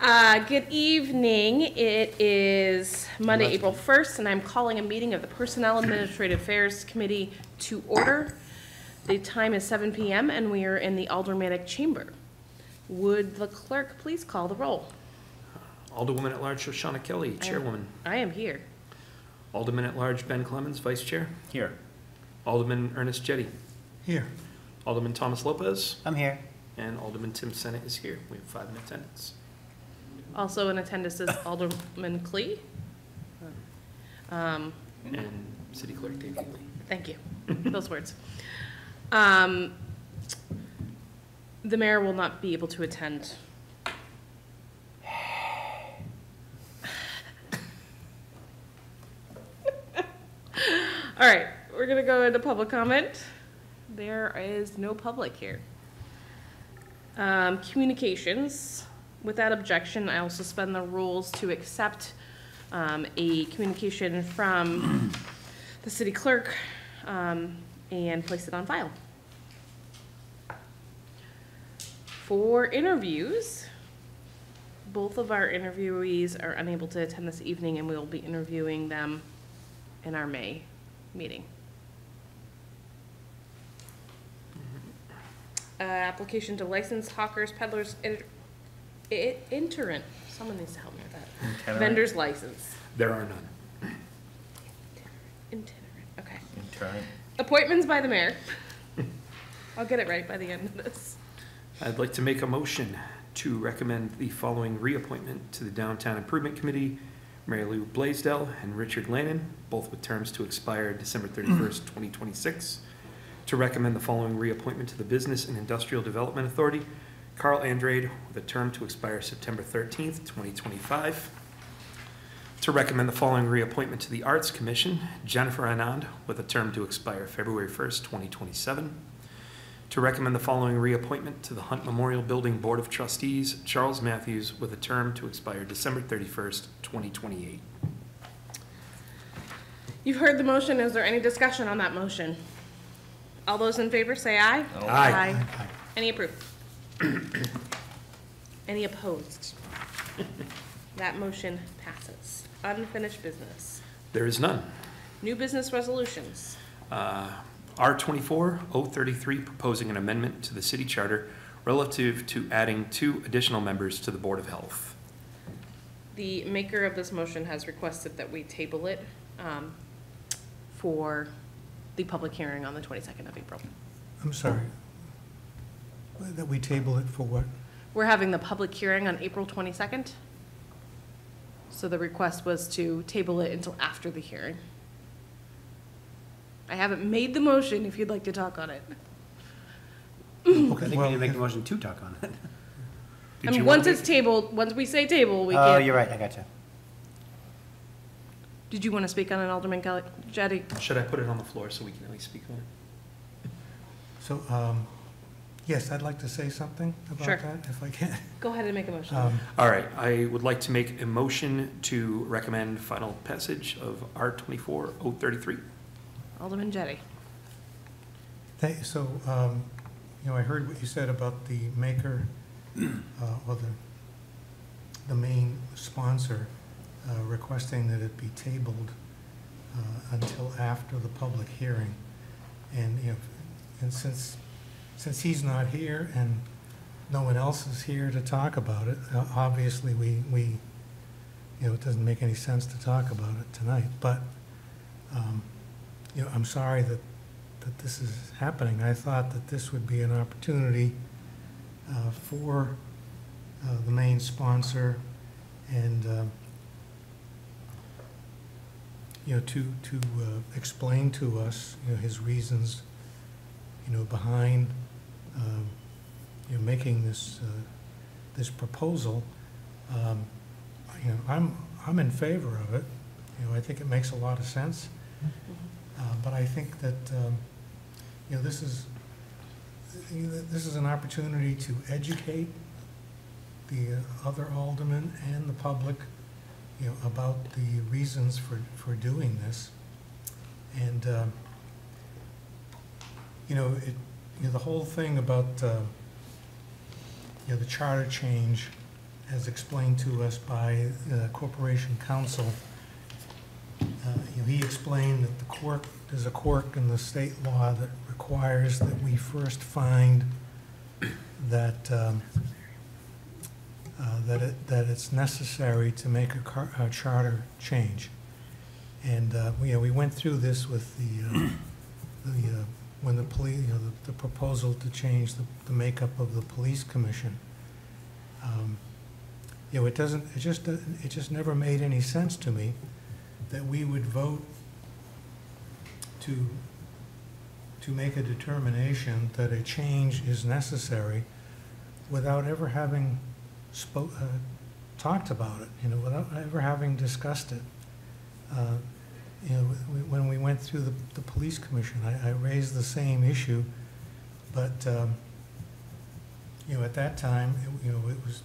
Uh, Good evening. It is Monday, April 1st, and I'm calling a meeting of the Personnel Administrative Affairs Committee to order. The time is 7 PM, and we are in the Aldermanic Chamber. Would the clerk please call the roll? Alderwoman at Large Shoshanna Kelly, Chairwoman. I am here. Alderman at Large Ben Clemons, Vice Chair. Here. Alderman Ernest Jette. Here. Alderman Thomas Lopez. I'm here. And Alderman Tim Sennott is here. We have five in attendance. Also in attendance is Alderman Klee. Um, And City Clerk Dave Healy. Thank you, those words. Um, The mayor will not be able to attend. All right, we're gonna go into public comment. There is no public here. Um, Communications, without objection, I will suspend the rules to accept um, a communication from the city clerk um, and place it on file. For interviews, both of our interviewees are unable to attend this evening, and we will be interviewing them in our May meeting. Uh, Application to license hawkers, peddlers, inter- i- iterant, someone needs to help me with that. Itinerant. Vendor's license. There are none. Itinerant, okay. Intern. Appointments by the mayor. I'll get it right by the end of this. I'd like to make a motion to recommend the following reappointment to the Downtown Improvement Committee, Mary Lou Blaisdell and Richard Lannon, both with terms to expire December thirty-first, twenty twenty-six. To recommend the following reappointment to the Business and Industrial Development Authority, Carl Andrade, with a term to expire September thirteenth, twenty twenty-five. To recommend the following reappointment to the Arts Commission, Jennifer Anand, with a term to expire February first, twenty twenty-seven. To recommend the following reappointment to the Hunt Memorial Building Board of Trustees, Charles Matthews, with a term to expire December thirty-first, twenty twenty-eight. You've heard the motion. Is there any discussion on that motion? All those in favor say aye. Aye. Any approved? Any opposed? That motion passes. Unfinished business. There is none. New business resolutions. Uh, R twenty-four oh thirty-three, proposing an amendment to the city charter relative to adding two additional members to the Board of Health. The maker of this motion has requested that we table it um, for the public hearing on the 22nd of April. I'm sorry. That we table it for what? We're having the public hearing on April 22nd. So the request was to table it until after the hearing. I haven't made the motion if you'd like to talk on it. Okay, I Okay, think we well, need to make the motion to talk on it. Did And you once wanna it's tabled, once we say table, we can. Oh, can. you're right, I gotcha. Did you want to speak on it, Alderman Kelly? Jette? Should I put it on the floor so we can at least speak on it? So, um, yes, I'd like to say something Sure. about that, if I can. Go ahead and make a motion. Um, All right, I would like to make a motion to recommend final passage of R twenty-four oh thirty-three. Alderman Jette. Thank, so, um, you know, I heard what you said about the maker, uh, or the, the main sponsor, uh, requesting that it be tabled, uh, until after the public hearing. And, you know, and since, since he's not here and no one else is here to talk about it, obviously, we, we, you know, it doesn't make any sense to talk about it tonight, but, um, you know, I'm sorry that that this is happening. I thought that this would be an opportunity uh, for uh, the main sponsor and, uh, you know, to, to uh, explain to us, you know, his reasons, you know, behind, um, you know, making this, uh, this proposal. Um, You know, I'm, I'm in favor of it. You know, I think it makes a lot of sense. Uh, But I think that, um, you know, this is, this is an opportunity to educate the uh, other aldermen and the public, you know, about the reasons for, for doing this. And, um, you know, it, you know, the whole thing about, uh, you know, the charter change as explained to us by the Corporation Counsel, uh, you know, he explained that the quirk, there's a quirk in the state law that requires that we first find that, um, uh, that it, that it's necessary to make a car, a charter change. And, uh, we, we went through this with the, uh, the, uh, when the police, you know, the, the proposal to change the, the makeup of the police commission. Um, You know, it doesn't, it just, it just never made any sense to me that we would vote to, to make a determination that a change is necessary without ever having spoke, uh, talked about it, you know, without ever having discussed it. Uh, You know, when we went through the, the police commission, I, I raised the same issue, but, um, you know, at that time, it- you know, it was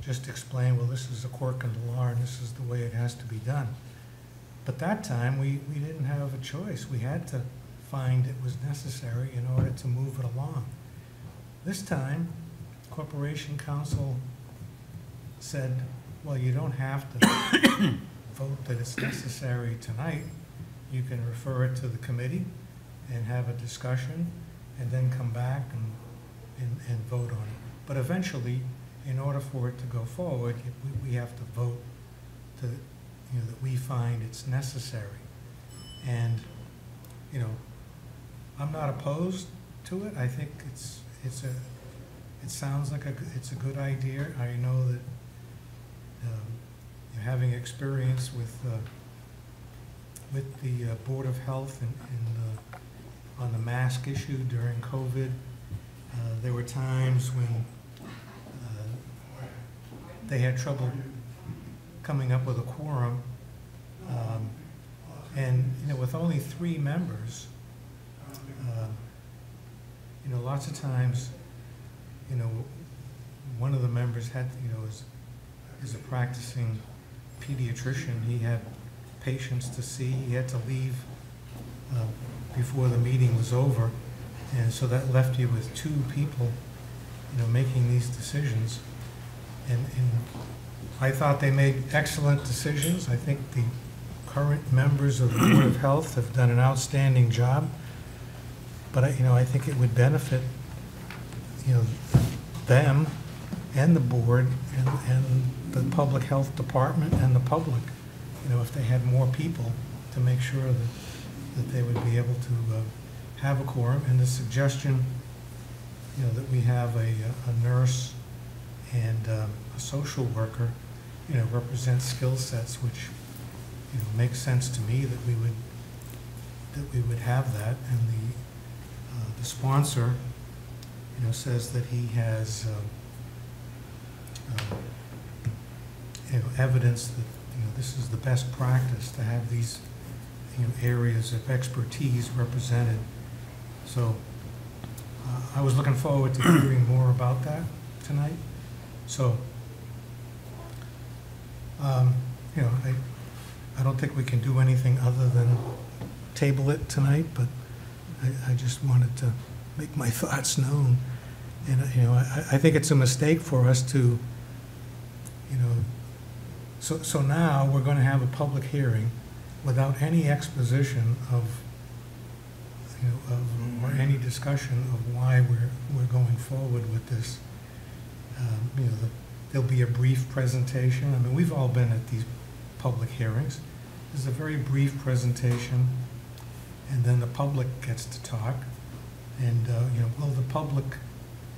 just explained, well, this is a quirk in the law and this is the way it has to be done. But that time, we, we didn't have a choice. We had to find it was necessary in order to move it along. This time, Corporation Counsel said, well, you don't have to vote that it's necessary tonight. You can refer it to the committee and have a discussion, and then come back and, and, and vote on it. But eventually, in order for it to go forward, we, we have to vote to, you know, that we find it's necessary. And, you know, I'm not opposed to it. I think it's, it's a, it sounds like a, it's a good idea. I know that, um, having experience with, uh, with the uh, Board of Health and, and, uh, on the mask issue during COVID, uh, there were times when, uh, they had trouble coming up with a quorum. Um, and, you know, with only three members, um, you know, lots of times, you know, one of the members had, you know, is, is a practicing pediatrician. He had patients to see. He had to leave uh, before the meeting was over. And so that left you with two people, you know, making these decisions. And, and I thought they made excellent decisions. I think the current members of the Board of Health have done an outstanding job. But, I- you know, I think it would benefit, you know, them and the board and, and the public health department and the public, you know, if they had more people to make sure that, that they would be able to uh, have a quorum. And the suggestion, you know, that we have a, a nurse and um, a social worker, you know, represent skill sets which, you know, makes sense to me that we would, that we would have that. And the, uh, the sponsor, you know, says that he has, um, uh, you know, evidence that, you know, this is the best practice to have these, you know, areas of expertise represented. So uh, I was looking forward to hearing more about that tonight. So, um, you know, I, I don't think we can do anything other than table it tonight, but I, I just wanted to make my thoughts known. And, you know, I, I think it's a mistake for us to, you know, so, so now we're gonna have a public hearing without any exposition of, you know, of, or any discussion of why we're, we're going forward with this. Um, You know, the- there'll be a brief presentation. I mean, we've all been at these public hearings. There's a very brief presentation, and then the public gets to talk. And, uh, you know, will the public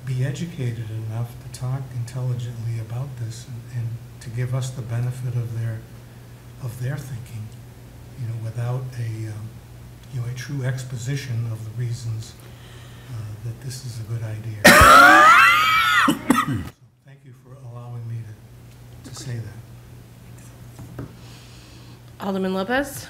be educated enough to talk intelligently about this and, and to give us the benefit of their, of their thinking, you know, without a, um, you know, a true exposition of the reasons uh, that this is a good idea. So, Thank you for allowing me to, to say that. Alderman Lopez?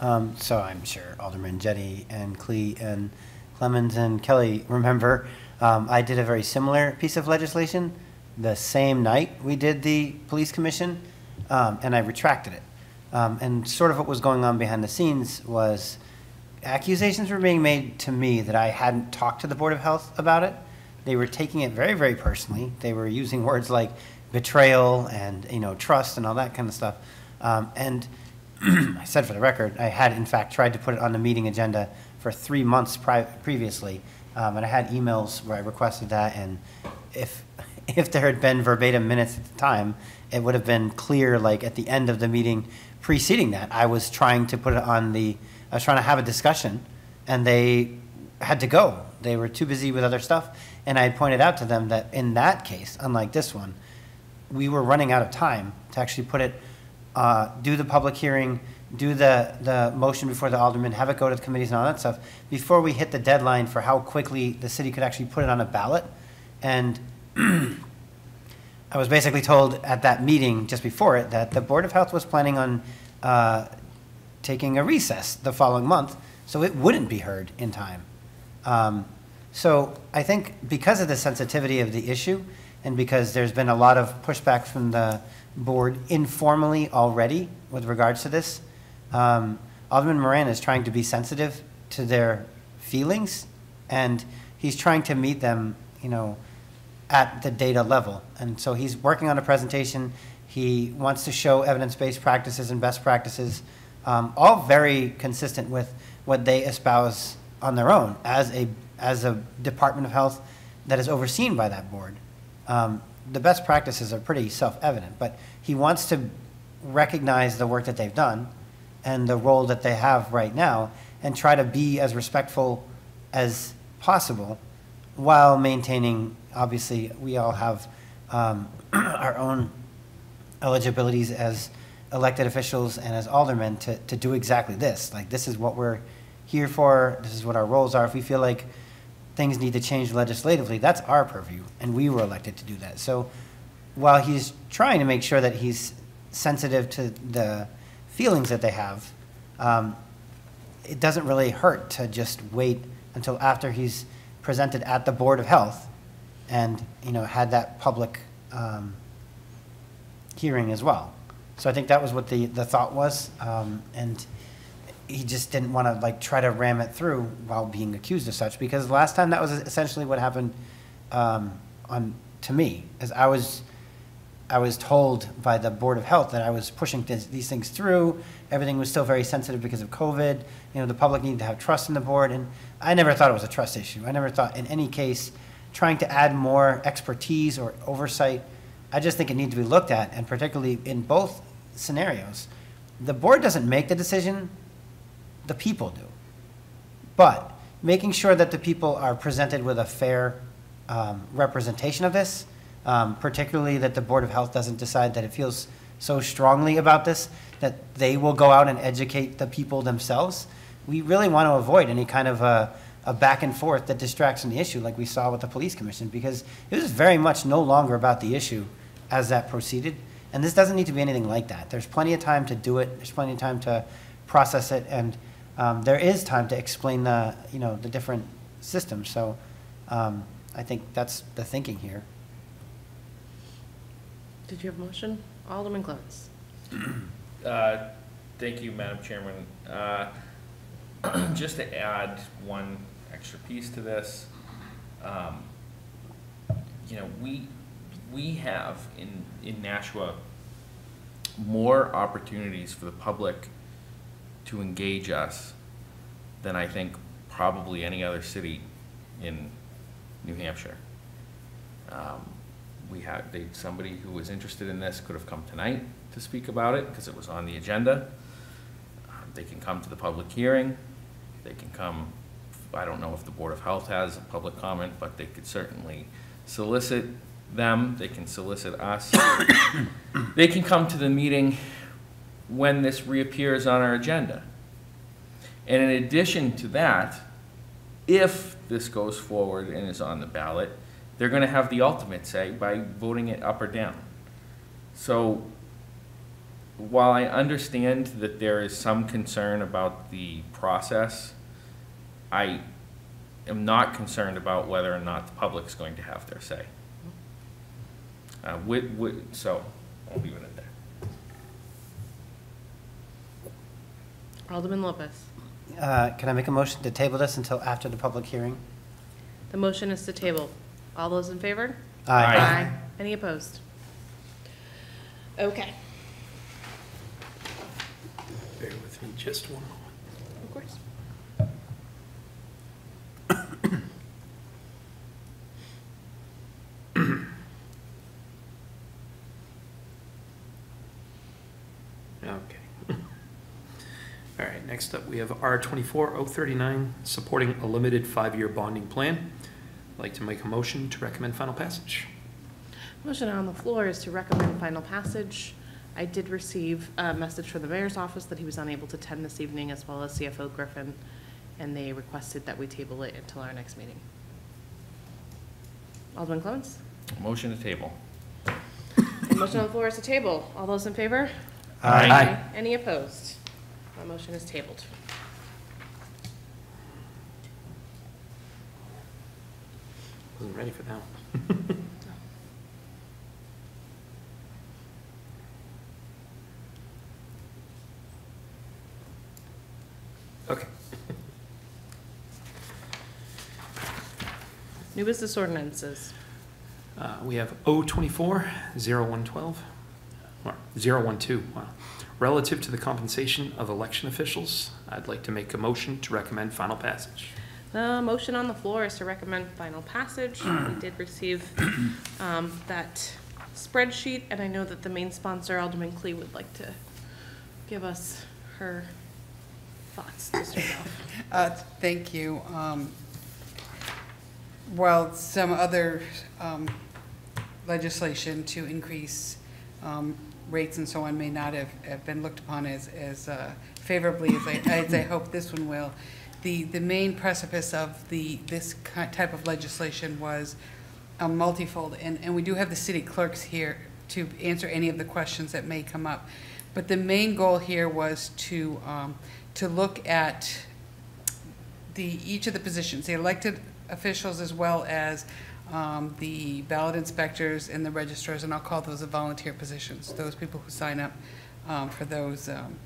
Um, so I'm sure Alderman Jette and Klee and Clemons and Kelly remember, um, I did a very similar piece of legislation the same night we did the police commission, um, and I retracted it. Um, and sort of what was going on behind the scenes was accusations were being made to me that I hadn't talked to the Board of Health about it. They were taking it very, very personally. They were using words like betrayal and, you know, trust and all that kind of stuff. Um, and I said for the record, I had in fact tried to put it on the meeting agenda for three months previously. Um, and I had emails where I requested that, and if, if there had been verbatim minutes at the time, it would have been clear, like, at the end of the meeting preceding that, I was trying to put it on the, I was trying to have a discussion, and they had to go. They were too busy with other stuff, and I had pointed out to them that in that case, unlike this one, we were running out of time to actually put it, uh, do the public hearing, do the, the motion before the alderman, have it go to the committees and all that stuff, before we hit the deadline for how quickly the city could actually put it on a ballot. And I was basically told at that meeting just before it that the Board of Health was planning on uh, taking a recess the following month, so it wouldn't be heard in time. Um, So I think because of the sensitivity of the issue, and because there's been a lot of pushback from the board informally already with regards to this, um, Alderman Moran is trying to be sensitive to their feelings, and he's trying to meet them, you know, at the data level. And so he's working on a presentation. He wants to show evidence-based practices and best practices, um, all very consistent with what they espouse on their own as a, as a Department of Health that is overseen by that board. Um, the best practices are pretty self-evident, but he wants to recognize the work that they've done and the role that they have right now and try to be as respectful as possible while maintaining, obviously, we all have um, our own eligibilities as elected officials and as aldermen to, to do exactly this. Like, this is what we're here for, this is what our roles are. If we feel like things need to change legislatively, that's our purview, and we were elected to do that. So while he's trying to make sure that he's sensitive to the feelings that they have, um, it doesn't really hurt to just wait until after he's presented at the Board of Health and, you know, had that public um, hearing as well. So I think that was what the, the thought was, um, and he just didn't want to like try to ram it through while being accused of such, because last time that was essentially what happened um, on, to me, as I was, I was told by the Board of Health that I was pushing this- these things through. Everything was still very sensitive because of COVID. You know, the public needed to have trust in the board, and I never thought it was a trust issue. I never thought, in any case, trying to add more expertise or oversight. I just think it needs to be looked at, and particularly in both scenarios. The board doesn't make the decision, the people do. But making sure that the people are presented with a fair um, representation of this, um, particularly that the Board of Health doesn't decide that it feels so strongly about this, that they will go out and educate the people themselves. We really want to avoid any kind of a, a back and forth that distracts from the issue, like we saw with the police commission, because it was very much no longer about the issue as that proceeded. And this doesn't need to be anything like that. There's plenty of time to do it. There's plenty of time to process it, and um, there is time to explain the, you know, the different systems. So um, I think that's the thinking here. Did you have a motion? Alderman Clemons. Uh, Thank you, Madam Chairman. Uh, Just to add one extra piece to this, um, you know, we, we have in, in Nashua more opportunities for the public to engage us than I think probably any other city in New Hampshire. Um, We had, they, somebody who was interested in this could have come tonight to speak about it, because it was on the agenda. Uh, They can come to the public hearing, they can come, I don't know if the Board of Health has a public comment, but they could certainly solicit them, they can solicit us. They can come to the meeting when this reappears on our agenda. And in addition to that, if this goes forward and is on the ballot, they're gonna have the ultimate say by voting it up or down. So while I understand that there is some concern about the process, I am not concerned about whether or not the public's going to have their say. Uh, wi- wi- so, I'll leave it at that. Alderman Lopez. Uh, Can I make a motion to table this until after the public hearing? The motion is to table. All those in favor? Aye. Any opposed? Okay, Bear with me just one moment. of course. Okay. All right, next up, we have R twenty-four oh thirty-nine, supporting a limited five-year bonding plan. I'd like to make a motion to recommend final passage. Motion on the floor is to recommend final passage. I did receive a message from the mayor's office that he was unable to attend this evening, as well as CFO Griffin, and they requested that we table it until our next meeting. Alderman Clemons? Motion to table. The motion on the floor is to table. All those in favor? Aye. Any opposed? My motion is tabled. Wasn't ready for that one. Okay. New business ordinances. Uh, We have O twenty-four, zero one twelve, or zero one two, wow. Relative to the compensation of election officials, I'd like to make a motion to recommend final passage. The motion on the floor is to recommend final passage. We did receive um, that spreadsheet, and I know that the main sponsor, Alderman Klee, would like to give us her thoughts to start off. Uh, Thank you. Um, While some other um, legislation to increase um, rates and so on may not have, have been looked upon as, as uh, favorably as I, as I hope this one will, the, the main precipice of the, this type of legislation was um, multifold, and, and we do have the city clerks here to answer any of the questions that may come up. But the main goal here was to, um, to look at the, each of the positions, the elected officials as well as um, the ballot inspectors and the registrars, and I'll call those the volunteer positions, those people who sign up um, for those, um,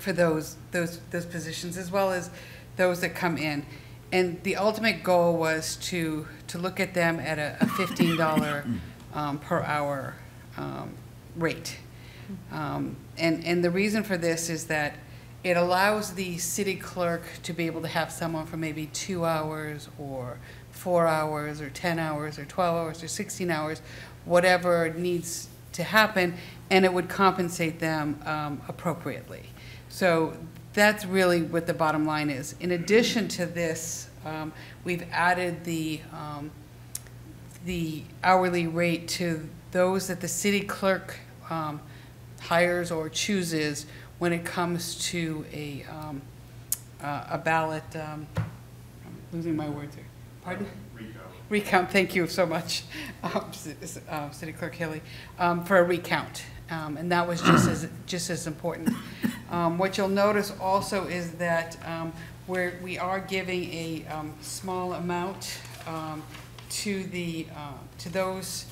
for those, those, those positions, as well as those that come in. And the ultimate goal was to, to look at them at a a fifteen dollar um, per hour um, rate. Um, And, and the reason for this is that it allows the city clerk to be able to have someone for maybe two hours or four hours or 10 hours or 12 hours or 16 hours, whatever needs to happen, and it would compensate them um, appropriately. So that's really what the bottom line is. In addition to this, um, we've added the, um, the hourly rate to those that the city clerk um, hires or chooses when it comes to a, um, uh, a ballot, um, I'm losing my words here. Pardon? Recount. Recount, thank you so much, um, uh, City Clerk Haley, um, for a recount. Um, And that was just as, just as important. Um, What you'll notice also is that um, where we are giving a um, small amount um, to the, uh, to those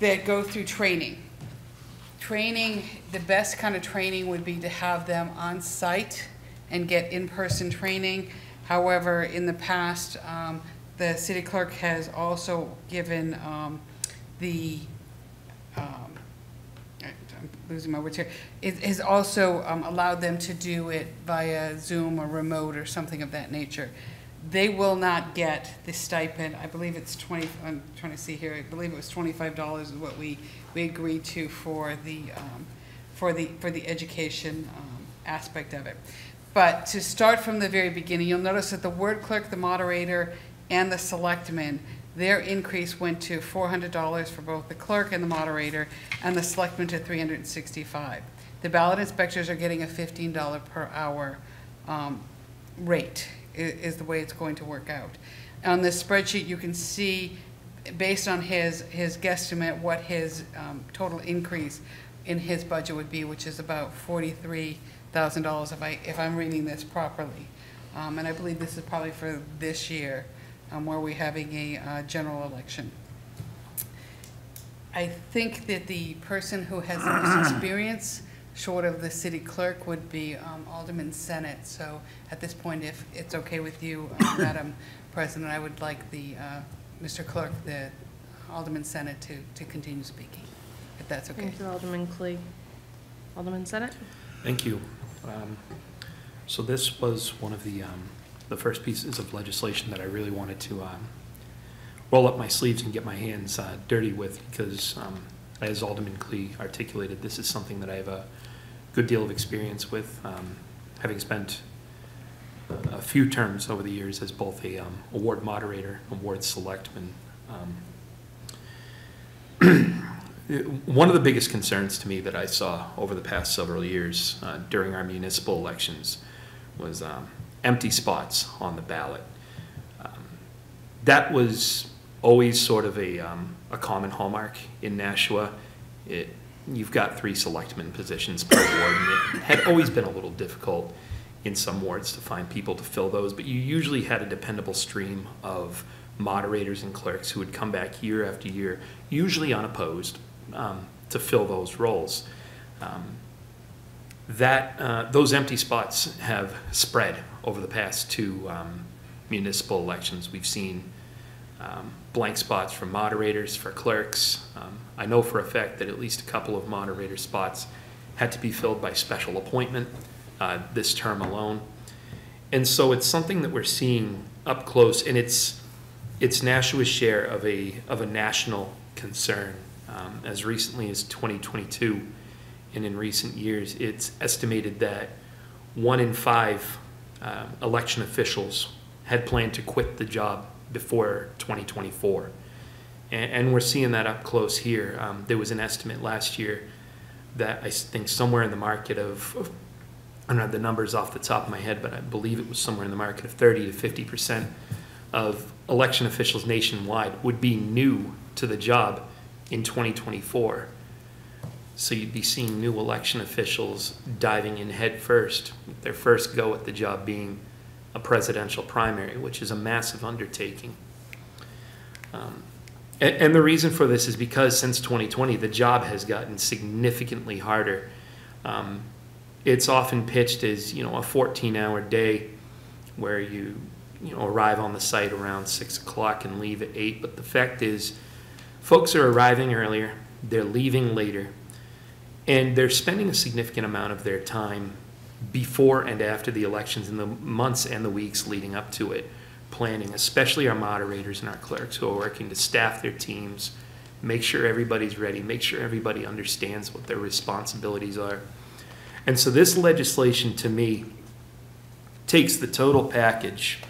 that go through training. Training, the best kind of training would be to have them on site and get in-person training. However, in the past, um, the city clerk has also given, the, Losing my words here, it has also, um, allowed them to do it via Zoom or remote or something of that nature. They will not get the stipend, I believe it's twenty, I'm trying to see here, I believe it was twenty-five dollars is what we, we agreed to for the, um, for the, for the education, um, aspect of it. But to start from the very beginning, you'll notice that the word clerk, the moderator, and the selectman, their increase went to four hundred dollars for both the clerk and the moderator, and the selectman to 365. The ballot inspectors are getting a fifteen dollar per hour, um, rate, i- is the way it's going to work out. On this spreadsheet, you can see, based on his, his guesstimate, what his, um, total increase in his budget would be, which is about forty-three thousand dollars if I, if I'm reading this properly. Um, and I believe this is probably for this year, um, where we're having a, uh, general election. I think that the person who has the most experience, short of the city clerk, would be um, Alderman Sennott. So at this point, if it's okay with you, uh, Madam President, I would like the, uh, Mr. Clerk, the Alderman Sennott to, to continue speaking. if that's okay. Thank you, Alderman Klee. Alderman Sennott? Thank you. Um, So this was one of the, um, the first pieces of legislation that I really wanted to um, roll up my sleeves and get my hands uh, dirty with because, um, as Alderman Klee articulated, this is something that I have a good deal of experience with, um, having spent a few terms over the years as both a um, award moderator, award selectman. Um, One of the biggest concerns to me that I saw over the past several years uh, during our municipal elections was um, empty spots on the ballot. Um, That was always sort of a, um, a common hallmark in Nashua. It, you've got three selectmen positions per ward, and it had always been a little difficult in some wards to find people to fill those, but you usually had a dependable stream of moderators and clerks who would come back year after year, usually unopposed, um, to fill those roles. Um, that, uh, those empty spots have spread over the past two um, municipal elections. We've seen um, blank spots for moderators, for clerks. Um, I know for a fact that at least a couple of moderator spots had to be filled by special appointment uh, this term alone. And so it's something that we're seeing up close, and it's, it's Nashua's share of a, of a national concern. Um, As recently as 2022, and in recent years, it's estimated that one in five um, election officials had planned to quit the job before 2024. And, and we're seeing that up close here. Um, there was an estimate last year that I think somewhere in the market of, of- I don't have the numbers off the top of my head, but I believe it was somewhere in the market of 30 to 50 percent of election officials nationwide would be new to the job in 2024. So you'd be seeing new election officials diving in headfirst, their first go at the job being a presidential primary, which is a massive undertaking. Um, And, and the reason for this is because since 2020, the job has gotten significantly harder. Um, It's often pitched as, you know, a 14-hour day where you, you know, arrive on the site around 6 o'clock and leave at 8. But the fact is, folks are arriving earlier, they're leaving later, and they're spending a significant amount of their time before and after the elections in the months and the weeks leading up to it, planning, especially our moderators and our clerks who are working to staff their teams, make sure everybody's ready, make sure everybody understands what their responsibilities are. And so this legislation, to me, takes the total package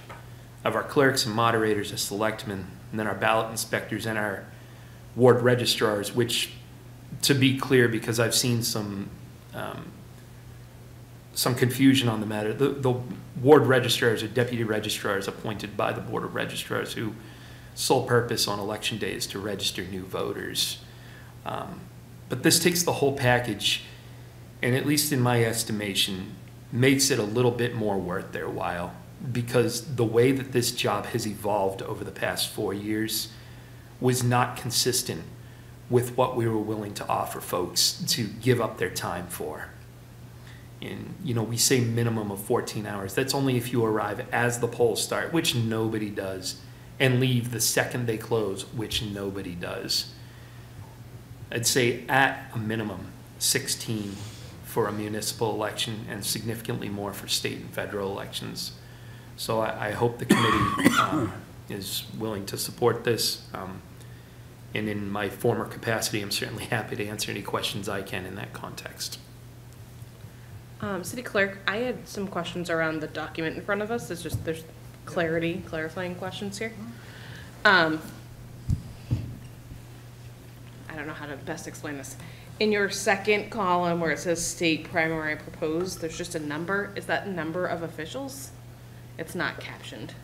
of our clerks and moderators and selectmen, and then our ballot inspectors and our ward registrars, which, to be clear, because I've seen some, um, some confusion on the matter, the, the ward registrars or deputy registrars appointed by the board of registrars who sole purpose on election day is to register new voters. Um, But this takes the whole package, and at least in my estimation, makes it a little bit more worth their while. Because the way that this job has evolved over the past four years was not consistent with what we were willing to offer folks to give up their time for. And, you know, we say minimum of 14 hours. That's only if you arrive as the polls start, which nobody does, and leave the second they close, which nobody does. I'd say at a minimum 16 for a municipal election and significantly more for state and federal elections. So I, I hope the committee um, is willing to support this. Um, And in my former capacity, I'm certainly happy to answer any questions I can in that context. Um, City Clerk, I had some questions around the document in front of us. It's just, there's clarity, clarifying questions here. Um, I don't know how to best explain this. In your second column where it says state primary proposed, there's just a number. Is that number of officials? It's not captioned.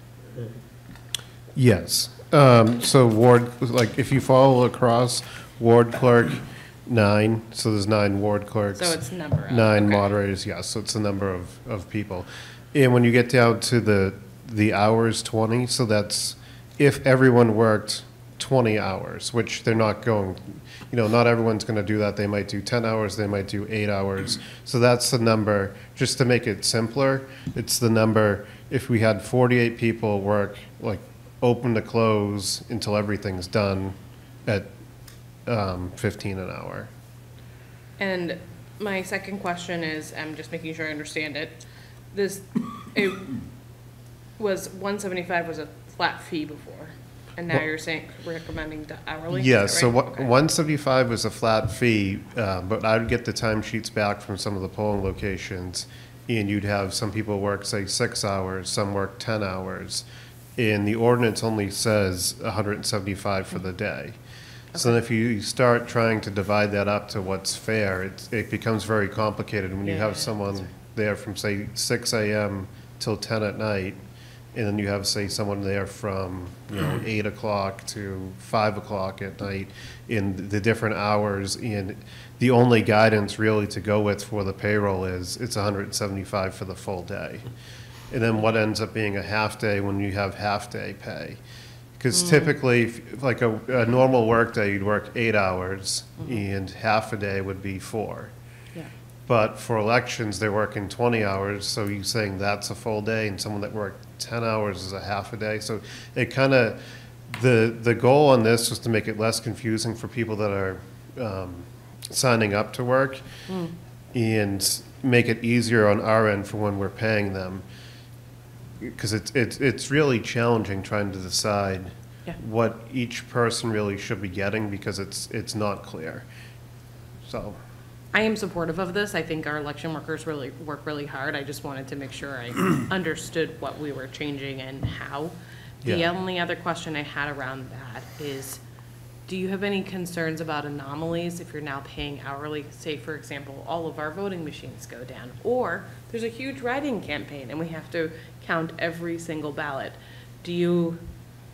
Yes. Um, so ward, like, if you follow across, ward clerk, nine, so there's nine ward clerks. So it's number of. Nine okay. moderators, yes, so it's the number of, of people. And when you get down to the, the hours twenty, so that's if everyone worked twenty hours, which they're not going, you know, not everyone's gonna do that, they might do ten hours, they might do eight hours. So that's the number, just to make it simpler, it's the number, if we had forty-eight people work, like, open to close until everything's done at um, fifteen an hour. And my second question is, I'm just making sure I understand it. This, it was one seventy-five was a flat fee before, and now Well- you're saying, recommending the hourly? Is Yeah, that so right? what, Okay. one seventy-five was a flat fee, uh, but I would get the timesheets back from some of the polling locations, and you'd have some people work, say, six hours, some work ten hours, and the ordinance only says hundred and seventy-five for the day. So then if you start trying to divide that up to what's fair, it, it becomes very complicated when you Yeah, have someone there from, say, six AM till ten at night, and then you have, say, someone there from, you know, eight o'clock to five o'clock at night in the different hours, and the only guidance really to go with for the payroll is, it's hundred and seventy-five for the full day. And then what ends up being a half-day when you have half-day pay. Because mm. typically, if- like a, a normal workday, you'd work eight hours, mm-hmm. and half a day would be four. Yeah. But for elections, they're working twenty hours, so you're saying that's a full day, and someone that worked ten hours is a half a day. So it kind of, the, the goal on this was to make it less confusing for people that are um, signing up to work, mm. and make it easier on our end for when we're paying them. Because it's, it's, it's really challenging trying to decide Yeah. what each person really should be getting, because it's, it's not clear. So. I am supportive of this. I think our election workers really work really hard. I just wanted to make sure I understood what we were changing and how. The Yeah. only other question I had around that is, do you have any concerns about anomalies if you're now paying hourly? Say, for example, all of our voting machines go down, or there's a huge writing campaign and we have to count every single ballot. Do you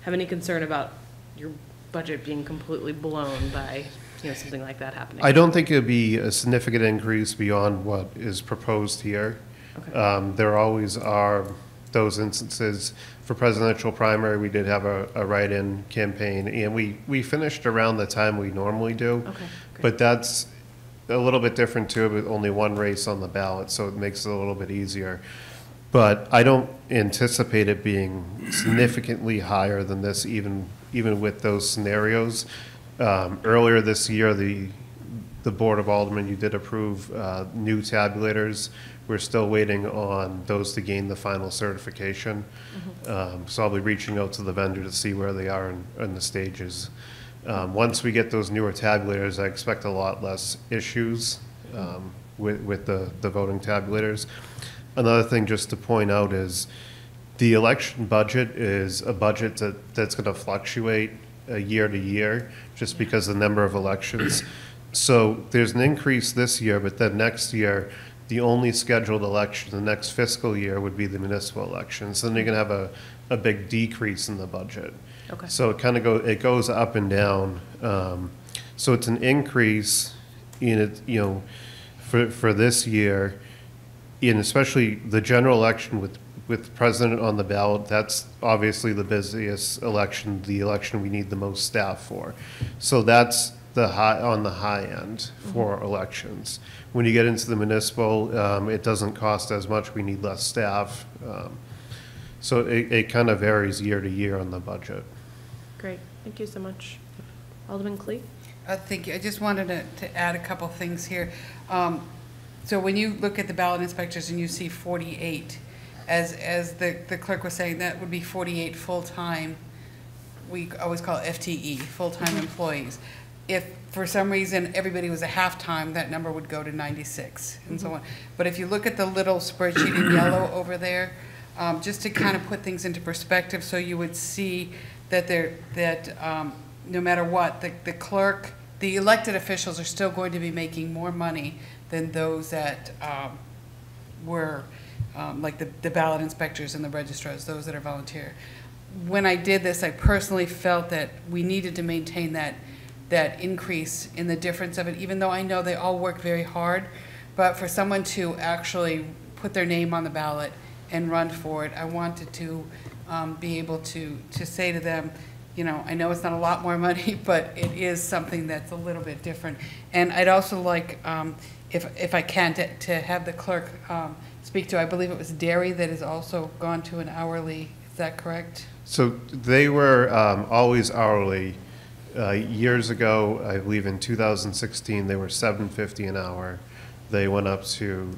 have any concern about your budget being completely blown by, you know, something like that happening? I don't think it'd be a significant increase beyond what is proposed here. Okay. Um, There always are those instances. For presidential primary, we did have a, a write-in campaign, and we, we finished around the time we normally do. Okay. But that's a little bit different too, with only one race on the ballot, so it makes it a little bit easier. But I don't anticipate it being significantly higher than this, even, even with those scenarios. Um, Earlier this year, the, the Board of Aldermen, you did approve uh, new tabulators. We're still waiting on those to gain the final certification. Um, So I'll be reaching out to the vendor to see where they are in, in the stages. Um, Once we get those newer tabulators, I expect a lot less issues um, with, with the, the voting tabulators. Another thing just to point out is, the election budget is a budget that, that's gonna fluctuate uh, year to year, just because of the number of elections. So there's an increase this year, but then next year, the only scheduled election, the next fiscal year would be the municipal elections. Then you're gonna have a, a big decrease in the budget. Okay. So it kind of go, it goes up and down. Um, So it's an increase in it, you know, for, for this year, and especially the general election with, with the president on the ballot, that's obviously the busiest election, the election we need the most staff for. So that's the high, on the high end for elections. When you get into the municipal, um, it doesn't cost as much, we need less staff. Um, So it, it kind of varies year to year on the budget. Great, thank you so much. Alderman Klee? Uh, Thank you. I just wanted to, to add a couple things here. Um, So when you look at the ballot inspectors and you see 48, as, as the the clerk was saying, that would be 48 full-time, we always call it FTE, full-time employees. If for some reason everybody was a half-time, that number would go to 96 and so on. But if you look at the little spreadsheet in yellow over there, um, just to kind of put things into perspective, so you would see that there, that um, no matter what, the the clerk, the elected officials are still going to be making more money than those that um, were, um, like the the ballot inspectors and the registrars, those that are volunteer. When I did this, I personally felt that we needed to maintain that, that increase in the difference of it, even though I know they all work very hard. But for someone to actually put their name on the ballot and run for it, I wanted to um, be able to, to say to them, you know, I know it's not a lot more money, but it is something that's a little bit different. And I'd also like, um, if, if I can, to, to have the clerk um, speak to, I believe it was Derry that has also gone to an hourly, is that correct? So they were um, always hourly Uh, Years ago, I believe in 2016, they were 750 an hour. They went up to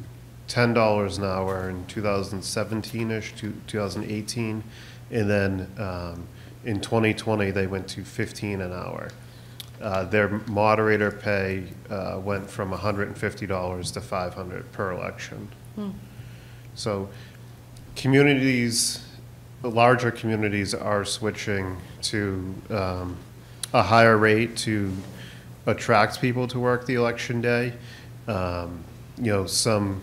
$10 an hour in 2017-ish, to 2018. And then um, in 2020, they went to 15 an hour. Uh, Their moderator pay uh, went from $150 to 500 per election. So communities, the larger communities are switching to um, a higher rate to attract people to work the election day. Um, You know, some,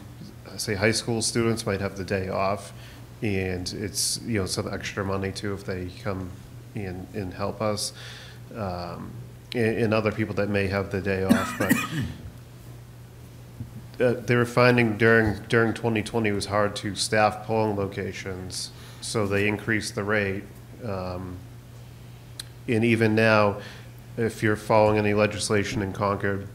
say, high school students might have the day off, and it's, you know, some extra money too if they come and, and help us. Um, And other people that may have the day off, but uh, they were finding during, during 2020, it was hard to staff polling locations, so they increased the rate. Um, And even now, if you're following any legislation in Concord,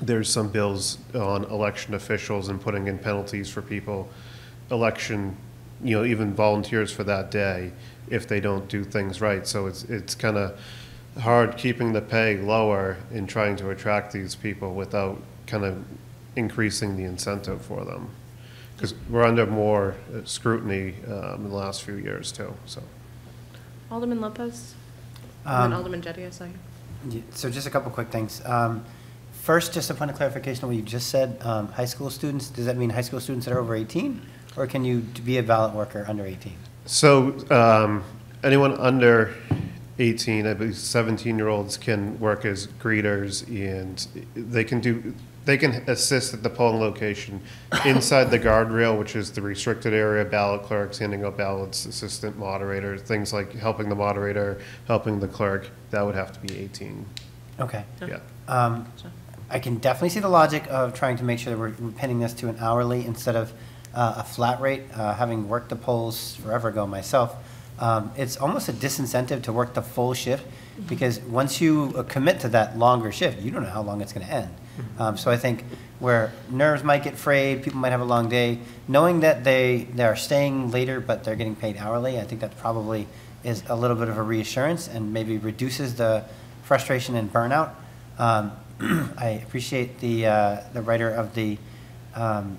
there's some bills on election officials and putting in penalties for people, election, you know, even volunteers for that day, if they don't do things right. So it's, it's kind of hard keeping the pay lower and trying to attract these people without kind of increasing the incentive for them. Because we're under more scrutiny um, in the last few years too, so. Alderman Lopez? And then Um, Alderman Jette, I saw you. Yeah, So just a couple quick things. Um, First, just a point of clarification on what you just said, um, high school students, does that mean high school students that are over 18? Or can you be a ballot worker under 18? So, um, anyone under 18, I believe 17-year-olds can work as greeters, and they can do, they can assist at the polling location inside the guardrail, which is the restricted area, ballot clerks, handing out ballots, assistant moderator, things like helping the moderator, helping the clerk, that would have to be 18, Okay. yeah. Um, I can definitely see the logic of trying to make sure that we're we're pinning this to an hourly instead of uh, a flat rate. Uh, Having worked the polls forever ago myself, um, it's almost a disincentive to work the full shift because once you uh, commit to that longer shift, you don't know how long it's going to end. Um, So I think where nerves might get frayed, people might have a long day, knowing that they, they are staying later but they're getting paid hourly, I think that probably is a little bit of a reassurance and maybe reduces the frustration and burnout. Um, I appreciate the, uh, the writer of the, um,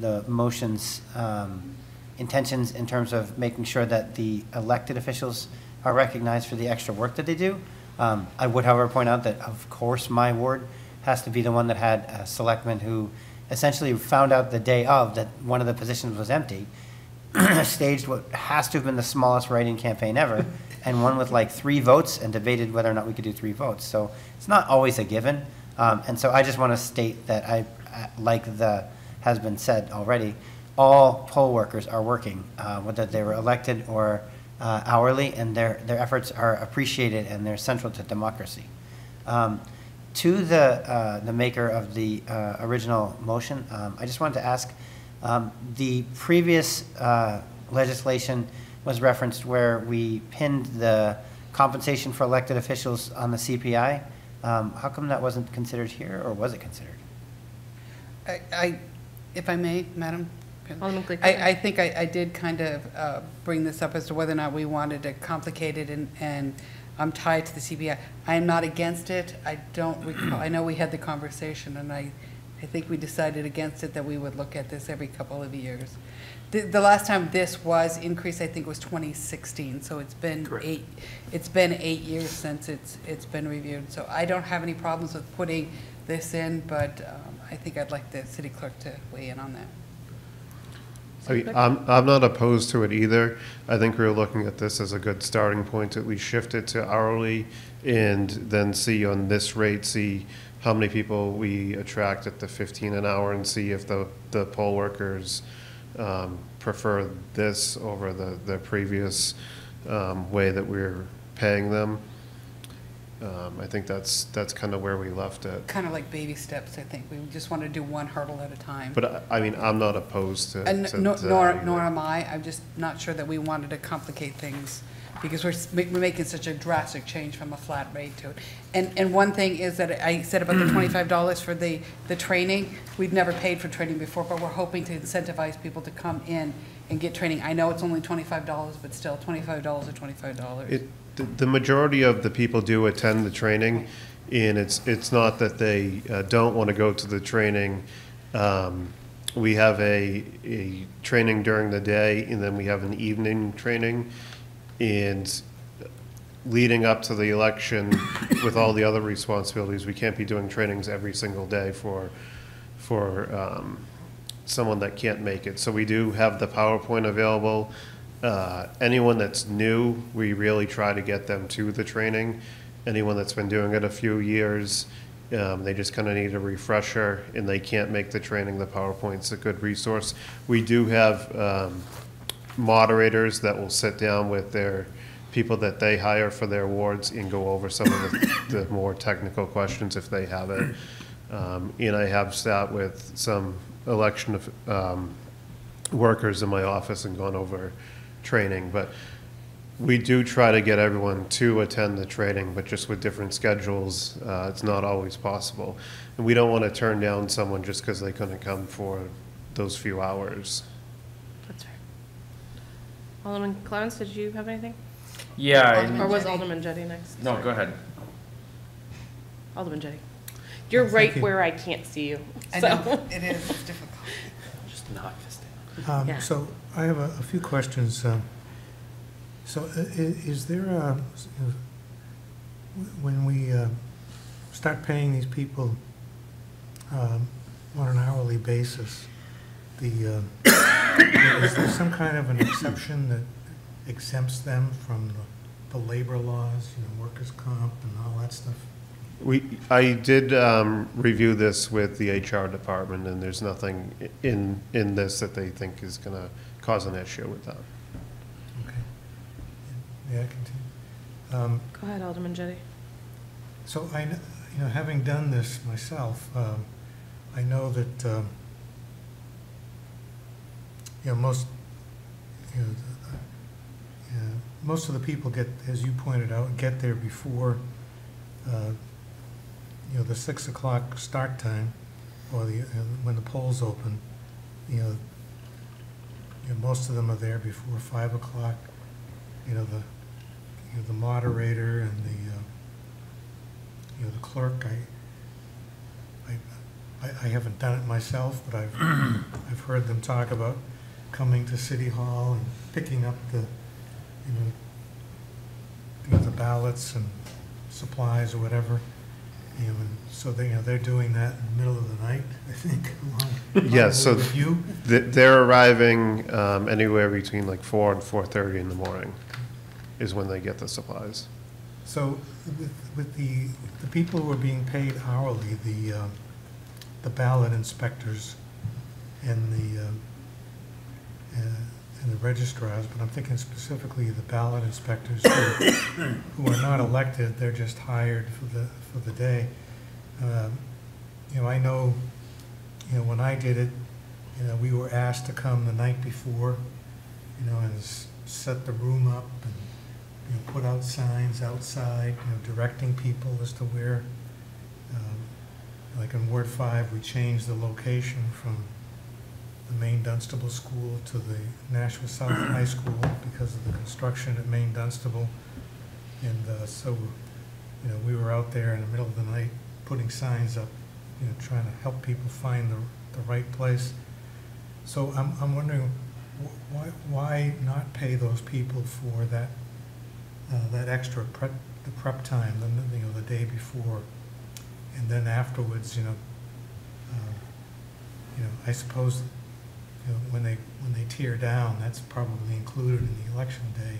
the motion's um, intentions in terms of making sure that the elected officials are recognized for the extra work that they do. Um, I would, however, point out that, of course, my ward has to be the one that had a selectman who essentially found out the day of that one of the positions was empty, staged what has to have been the smallest write-in campaign ever, and won with like three votes and debated whether or not we could do three votes. So it's not always a given. Um, and so I just want to state that I- like the, has been said already, all poll workers are working, uh, whether they were elected or uh, hourly, and their, their efforts are appreciated and they're central to democracy. Um, To the, uh, the maker of the uh, original motion, um, I just wanted to ask, um, the previous uh, legislation was referenced where we pinned the compensation for elected officials on the CPI. Um, How come that wasn't considered here, or was it considered? I- I, if I may, Madam? Alderman Gleason. I, I think I, I did kind of uh, bring this up as to whether or not we wanted to complicate it and, and um, tie it to the CPI. I am not against it. I don't recall, I know we had the conversation, and I, I think we decided against it, that we would look at this every couple of years. The, the last time this was increased, I think, was 2016, so it's been Correct. eight, it's been eight years since it's, it's been reviewed. So I don't have any problems with putting this in, but um, I think I'd like the city clerk to weigh in on that. I'm, I'm not opposed to it either. I think we're looking at this as a good starting point, to at least shift it to hourly and then see on this rate, see how many people we attract at the fifteen an hour and see if the, the poll workers um, prefer this over the, the previous um, way that we're paying them. Um, I think that's, that's kind of where we left it. Kind of like baby steps, I think. We just want to do one hurdle at a time. But I, I mean, I'm not opposed to. And to- nor, to nor nor am I. I'm just not sure that we wanted to complicate things because we're, we're making such a drastic change from a flat rate to it. And, and one thing is that I said about the twenty-five dollars for the, the training. We've never paid for training before, but we're hoping to incentivize people to come in and get training. I know it's only twenty-five dollars, but still, twenty-five dollars or twenty-five dollars. The majority of the people do attend the training, and it's, it's not that they uh, don't want to go to the training. Um, We have a, a training during the day, and then we have an evening training. And leading up to the election, with all the other responsibilities, we can't be doing trainings every single day for, for um, someone that can't make it. So we do have the PowerPoint available. Uh, Anyone that's new, we really try to get them to the training. Anyone that's been doing it a few years, um, they just kind of need a refresher and they can't make the training, the PowerPoint's a good resource. We do have um, moderators that will sit down with their people that they hire for their wards and go over some of the, the more technical questions if they have it. Um, and I have sat with some election of, um, workers in my office and gone over training, but we do try to get everyone to attend the training, but just with different schedules, uh, it's not always possible. And we don't want to turn down someone just because they couldn't come for those few hours. That's right. Alderman Clemons, did you have anything? Yeah, Alderman Or was Jette. Alderman Jette next? no, Sorry. go ahead. Alderman Jette. You're Thank right you. where I can't see you, I so. know, it is, it's difficult. Just knock this down. Um, Yeah. So I have a, a few questions. um, So i- is there a, know, when we uh, start paying these people um, on an hourly basis, the, uh, is there some kind of an exception that exempts them from the, the labor laws, you know, workers' comp and all that stuff? We, I did um, review this with the HR department, and there's nothing in, in this that they think is going to cause an issue with that. Okay. Yeah, I continue. Um, Go ahead, Alderman Jette. So I, you know, having done this myself, um, I know that, um, you know, most, you know, the- the- yeah, most of the people get, as you pointed out, get there before, uh, you know, the six o'clock start time, or the, uh, when the polls open, you know, you know, most of them are there before five o'clock. You know, the, you know, the moderator and the, uh, you know, the clerk, I, I, I- haven't done it myself, but I've, I've heard them talk about coming to City Hall and picking up the, you know, you know, the ballots and supplies or whatever. You know, and so they, you know, they're doing that in the middle of the night, I think, along. Yes, so- With you, Th- They're arriving um, anywhere between like four and 4:30 in the morning is when they get the supplies. So with, with the, the people who are being paid hourly, the, um, the ballot inspectors and the, um, uh, and the registrars, but I'm thinking specifically the ballot inspectors who, who are not elected, they're just hired for the, for the day. Um, You know, I know, you know, when I did it, you know, we were asked to come the night before, you know, and set the room up and you know, put out signs outside, you know, directing people as to where, um, like in Ward Five, we changed the location from the main Dunstable School to the Nashua South High School because of the construction at Main Dunstable. And, uh, so, you know, we were out there in the middle of the night putting signs up, you know, trying to help people find the, the right place. So I'm, I'm wondering, why, why not pay those people for that uh, that extra prep, the prep time, the, you know, the day before, and then afterwards, you know, uh, you know, I suppose, you know, when they, when they tear down, that's probably included in the election day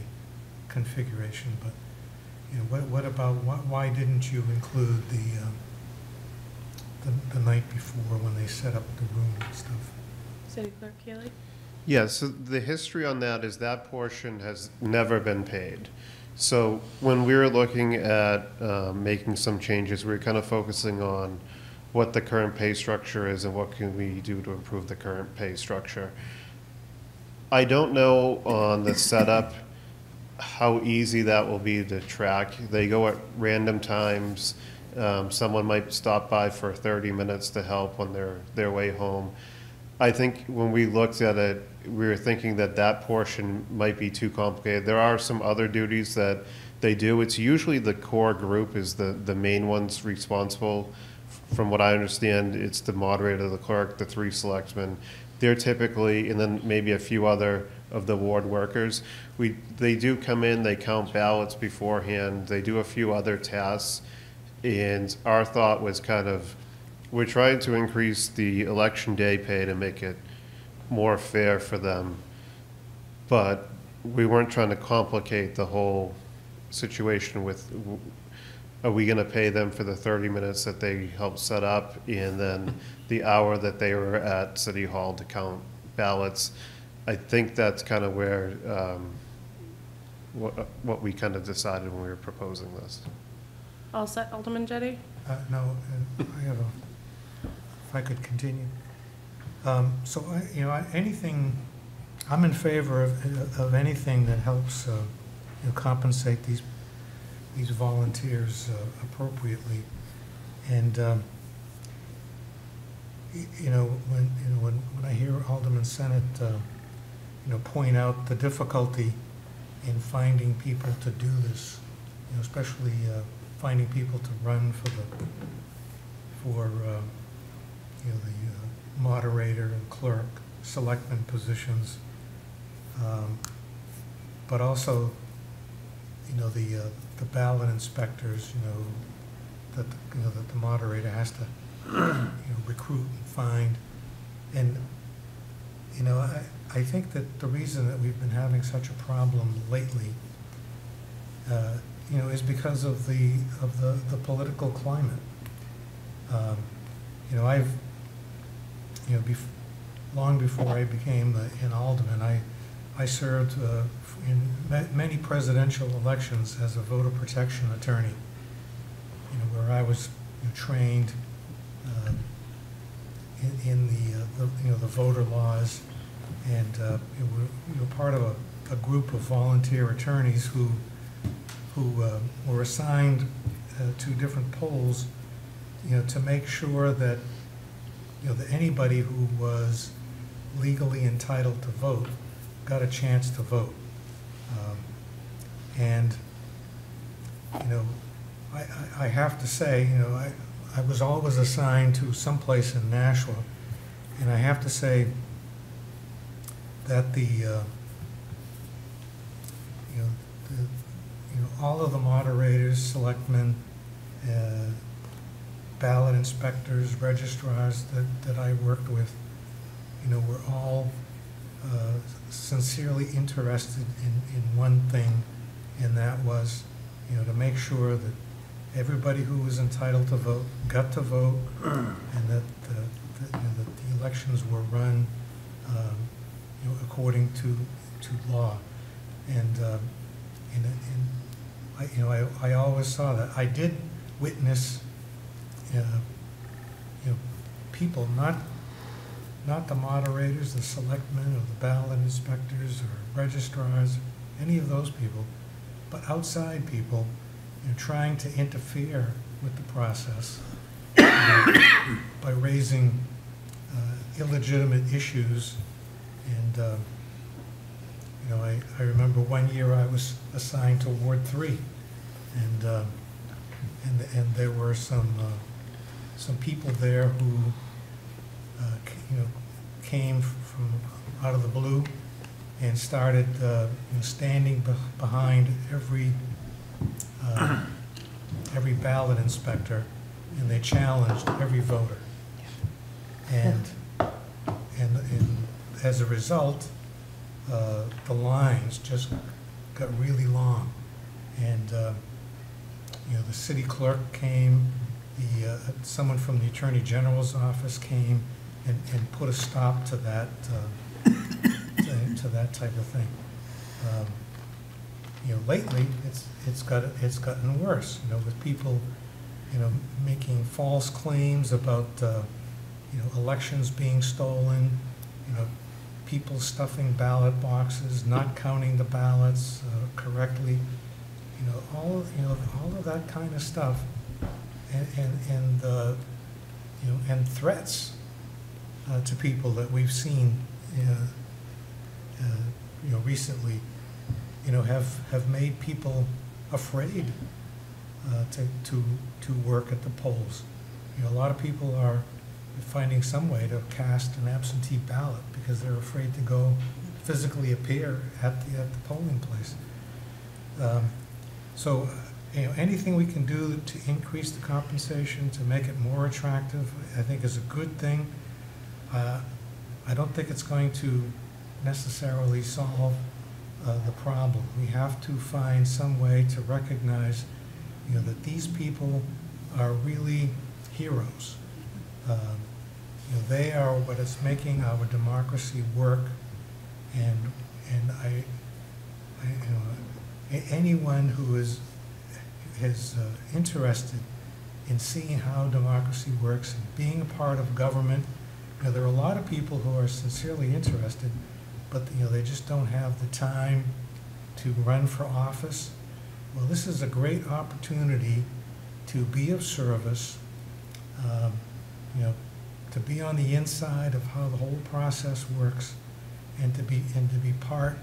configuration, but, you know, what, what about, why, why didn't you include the, um, the, the night before when they set up the room and stuff? City Clerk Keely? Yeah, so the history on that is that portion has never been paid. So when we were looking at um, making some changes, we were kind of focusing on what the current pay structure is and what can we do to improve the current pay structure. I don't know on the setup how easy that will be to track. They go at random times. Um, Someone might stop by for 30 minutes to help on their, their way home. I think when we looked at it, we were thinking that that portion might be too complicated. There are some other duties that they do. It's usually the core group is the, the main ones responsible. From what I understand, it's the moderator, the clerk, the three selectmen. They're typically, and then maybe a few other of the ward workers. We, they do come in, they count ballots beforehand, they do a few other tasks. And our thought was kind of, we're trying to increase the election day pay to make it more fair for them. But we weren't trying to complicate the whole situation with, are we gonna pay them for the thirty minutes that they helped set up and then the hour that they were at City Hall to count ballots? I think that's kind of where, um, what, what we kind of decided when we were proposing this. All set, Alderman Jette? Uh, No, uh, I have a, if I could continue. Um, So, I- you know, I- anything, I'm in favor of, of anything that helps, uh, you know, compensate these, these volunteers uh, appropriately. And, um, you know, when, you know, when, when I hear Alderman Sennott, uh, you know, point out the difficulty in finding people to do this, you know, especially uh, finding people to run for the, for, uh, you know, the uh, moderator and clerk, selectman positions. Um, But also, you know, the, uh, the ballot inspectors, you know, that, the- you know, that the moderator has to, you know, recruit and find. And, you know, I, I think that the reason that we've been having such a problem lately, uh, you know, is because of the, of the, the political climate. Um, You know, I've, you know, bef- long before I became an alderman, I, I served uh, in ma- many presidential elections as a voter protection attorney, you know, where I was you know, trained uh, in, in the, uh, the, you know, the voter laws, and uh, know, we're, part of a, a group of volunteer attorneys who, who uh, were assigned uh, to different polls, you know, to make sure that, you know, that anybody who was legally entitled to vote got a chance to vote. Um, And, you know, I, I, have to say, you know, I, I was always assigned to someplace in Nashua, and I have to say that the, uh, you know, the, you know, all of the moderators, selectmen, uh, ballot inspectors, registrars that, that I worked with, you know, were all uh, sincerely interested in, in one thing, and that was, you know, to make sure that everybody who was entitled to vote got to vote, and that, the- you know, that the elections were run, um, you know, according to, to law. And, um, and, and I, you know, I, I always saw that. I did witness, uh, you know, people, not, not the moderators, the selectmen, or the ballot inspectors, or registrars, any of those people, but outside people, you know, trying to interfere with the process uh, by raising uh, illegitimate issues. And, uh, you know, I, I remember one year I was assigned to Ward Three, and, uh, and, and there were some, uh, some people there who, uh, c- you know, came from out of the blue and started, uh, you know, standing beh- behind every, uh, every ballot inspector, and they challenged every voter. And, and, and as a result, uh, the lines just got really long. And, uh, you know, the city clerk came, the, uh, someone from the Attorney General's office came and, and put a stop to that, uh, to to that type of thing. Um, You know, lately, it's, it's got, it's gotten worse, you know, with people, you know, making false claims about, uh, you know, elections being stolen, you know, people stuffing ballot boxes, not counting the ballots uh, correctly, you know, all, of- you know, all of that kind of stuff. And, and, and, uh, you know, and threats uh, to people that we've seen, uh, uh, you know, recently, you know, have, have made people afraid uh, to, to, to work at the polls. You know, a lot of people are finding some way to cast an absentee ballot because they're afraid to go physically appear at the, at the polling place. Um, So, you know, anything we can do to increase the compensation, to make it more attractive, I think is a good thing. Uh, I don't think it's going to necessarily solve uh, the problem. We have to find some way to recognize, you know, that these people are really heroes. Um, You know, they are what is making our democracy work, and, and I, I, you know, anyone who is, is uh, interested in seeing how democracy works and being a part of government, you know, there are a lot of people who are sincerely interested, but, you know, they just don't have the time to run for office. Well, this is a great opportunity to be of service, um, you know, to be on the inside of how the whole process works, and to be, and to be part,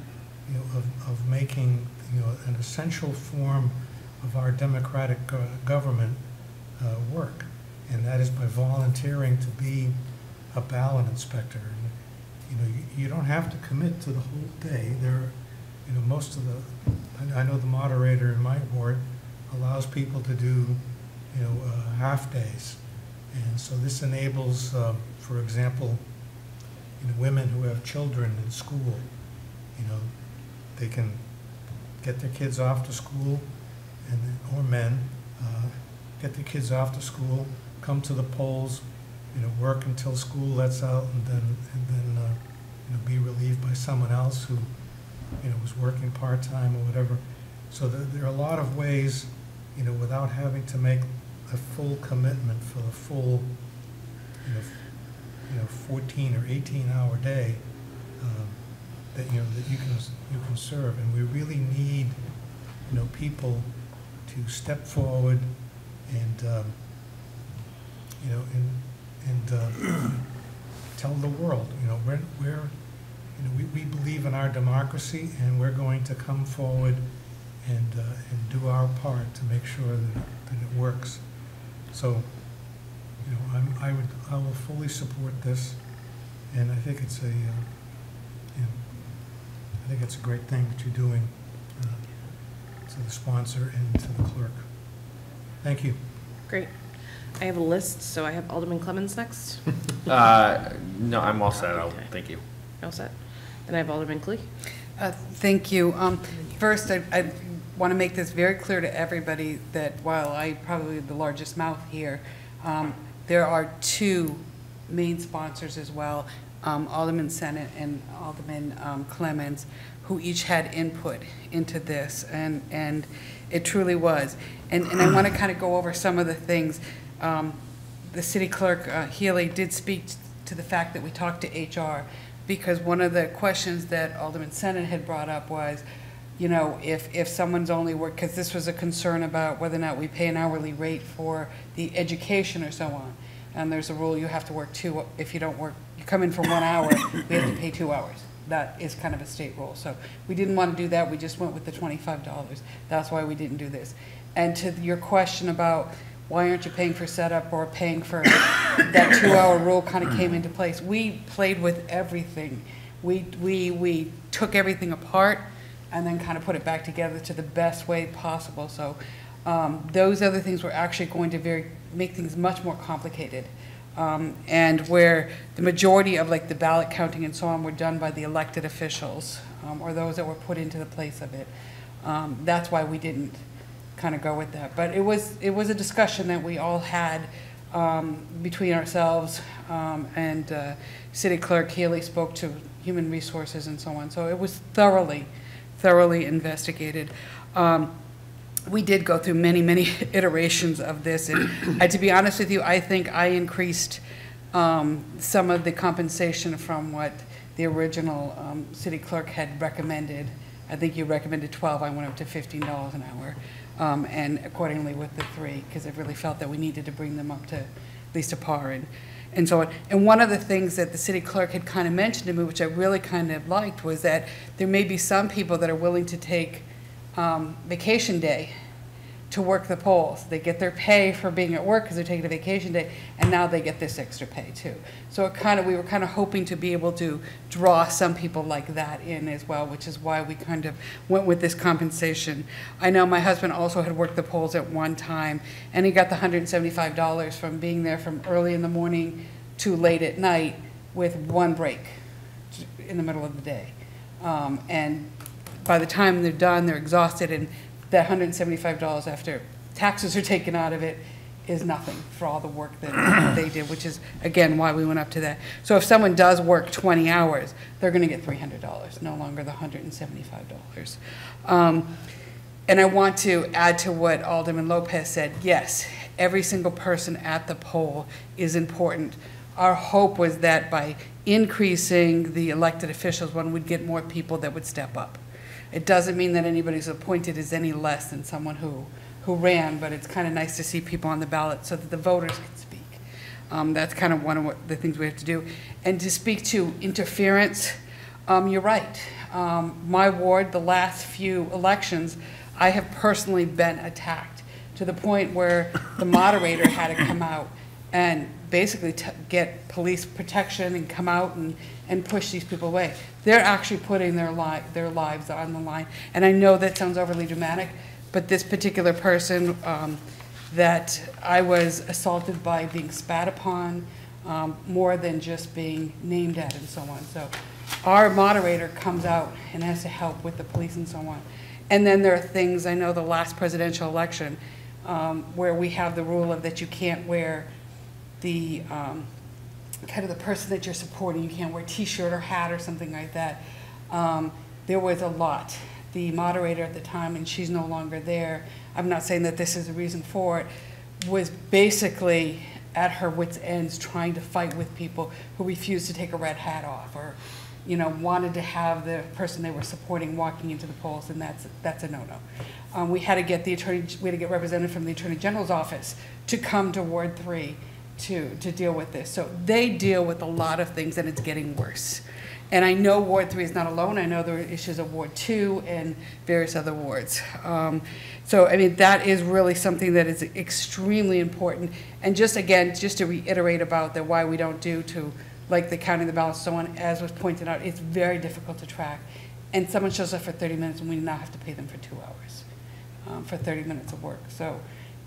you know, of, of making, you know, an essential form of our democratic government uh, work. And that is by volunteering to be a ballot inspector. And, You know, you, you don't have to commit to the whole day. There, you know, most of the, I- know the moderator in my ward allows people to do, you know, uh, half-days. And so this enables, um, for example, you know, women who have children in school, you know, they can get their kids off to school, and, or men, uh, get their kids off to school, come to the polls, you know, work until school lets out, and then, and then, uh, you know, be relieved by someone else who, you know, was working part-time or whatever. So there, there are a lot of ways, you know, without having to make a full commitment for the full, you know, you know, fourteen or eighteen-hour day, um, that, you know, that you can, you can serve. And we really need, you know, people to step forward and, um, you know, and, and uh, tell the world, you know, we're, we're, you know, we, we believe in our democracy, and we're going to come forward and, uh, and do our part to make sure that, that it works. So, you know, I'm, I would, I will fully support this, and I think it's a, uh, you know, I think it's a great thing that you're doing uh, to the sponsor and to the clerk. Thank you. Great. I have a list, so I have Alderman Clemons next. Uh, no, I'm all set. I'll, Okay. thank you. All set. Then I have Alderman Klee. Uh, Thank you. Um, First, I, I want to make this very clear to everybody that while I probably the largest mouth here, um, there are two main sponsors as well, um, Alderman Sennott and Alderman um, Clemons, who each had input into this, and, and it truly was. And, and I want to kind of go over some of the things. Um, The city clerk, uh, Healy, did speak to the fact that we talked to HR, because one of the questions that Alderman Sennott had brought up was, you know, if, if someone's only work, because this was a concern about whether or not we pay an hourly rate for the education or so on. And there's a rule, you have to work two, if you don't work, you come in for one hour, we have to pay two hours. That is kind of a state rule. So we didn't want to do that, we just went with the twenty-five dollars. That's why we didn't do this. And to your question about why aren't you paying for setup or paying for, that two-hour rule kind of came into place. We played with everything. We, we, we took everything apart and then kind of put it back together to the best way possible. So um, those other things were actually going to very, make things much more complicated. Um, And where the majority of like the ballot counting and so on were done by the elected officials um, or those that were put into the place of it. Um, That's why we didn't kind of go with that. But it was, it was a discussion that we all had um, between ourselves, um, and uh, City Clerk Healy spoke to Human Resources and so on. So it was thoroughly, thoroughly investigated. Um, We did go through many, many iterations of this, and uh, to be honest with you, I think I increased um, some of the compensation from what the original um, city clerk had recommended. I think you recommended 12, I went up to $15 an hour, um, and accordingly with the three, because I really felt that we needed to bring them up to at least a par and, and so on. And one of the things that the city clerk had kind of mentioned to me, which I really kind of liked, was that there may be some people that are willing to take um, vacation day to work the polls. They get their pay for being at work because they're taking a vacation day, and now they get this extra pay too. So it kind of, we were kind of hoping to be able to draw some people like that in as well, which is why we kind of went with this compensation. I know my husband also had worked the polls at one time, and he got the hundred and seventy-five dollars from being there from early in the morning to late at night with one break in the middle of the day. Um, and by the time they're done, they're exhausted, and that hundred and seventy-five dollars after taxes are taken out of it is nothing for all the work that they did, which is, again, why we went up to that. So if someone does work twenty hours, they're gonna get three hundred dollars, no longer the hundred and seventy-five dollars. Um, and I want to add to what Alderman Lopez said, yes, every single person at the poll is important. Our hope was that by increasing the elected officials, one would get more people that would step up. It doesn't mean that anybody who's appointed is any less than someone who, who ran, but it's kind of nice to see people on the ballot so that the voters can speak. Um, that's kind of one of what, the things we have to do. And to speak to interference, um, you're right. Um, my ward, the last few elections, I have personally been attacked to the point where the moderator had to come out and basically get police protection and come out and, and push these people away. They're actually putting their li- their lives on the line. And I know that sounds overly dramatic, but this particular person, um, that I was assaulted by being spat upon, um, more than just being named at and so on. So our moderator comes out and has to help with the police and so on. And then there are things, I know the last presidential election, um, where we have the rule of that you can't wear the, um, kind of the person that you're supporting, you can't wear t-shirt or hat or something like that. Um, there was a lot. The moderator at the time, and she's no longer there, I'm not saying that this is the reason for it, was basically at her wits' ends trying to fight with people who refused to take a red hat off or, you know, wanted to have the person they were supporting walking into the polls, and that's, that's a no-no. Um, we had to get the attorney, we had to get representative from the Attorney General's office to come to Ward Three to, to deal with this. So they deal with a lot of things, and it's getting worse. And I know Ward Three is not alone. I know there are issues of Ward Two and various other wards. Um, so, I mean, that is really something that is extremely important. And just again, just to reiterate about the why we don't do to, like the counting the ballots, so on, as was pointed out, it's very difficult to track. And someone shows up for thirty minutes and we now have to pay them for two hours, um, for thirty minutes of work. So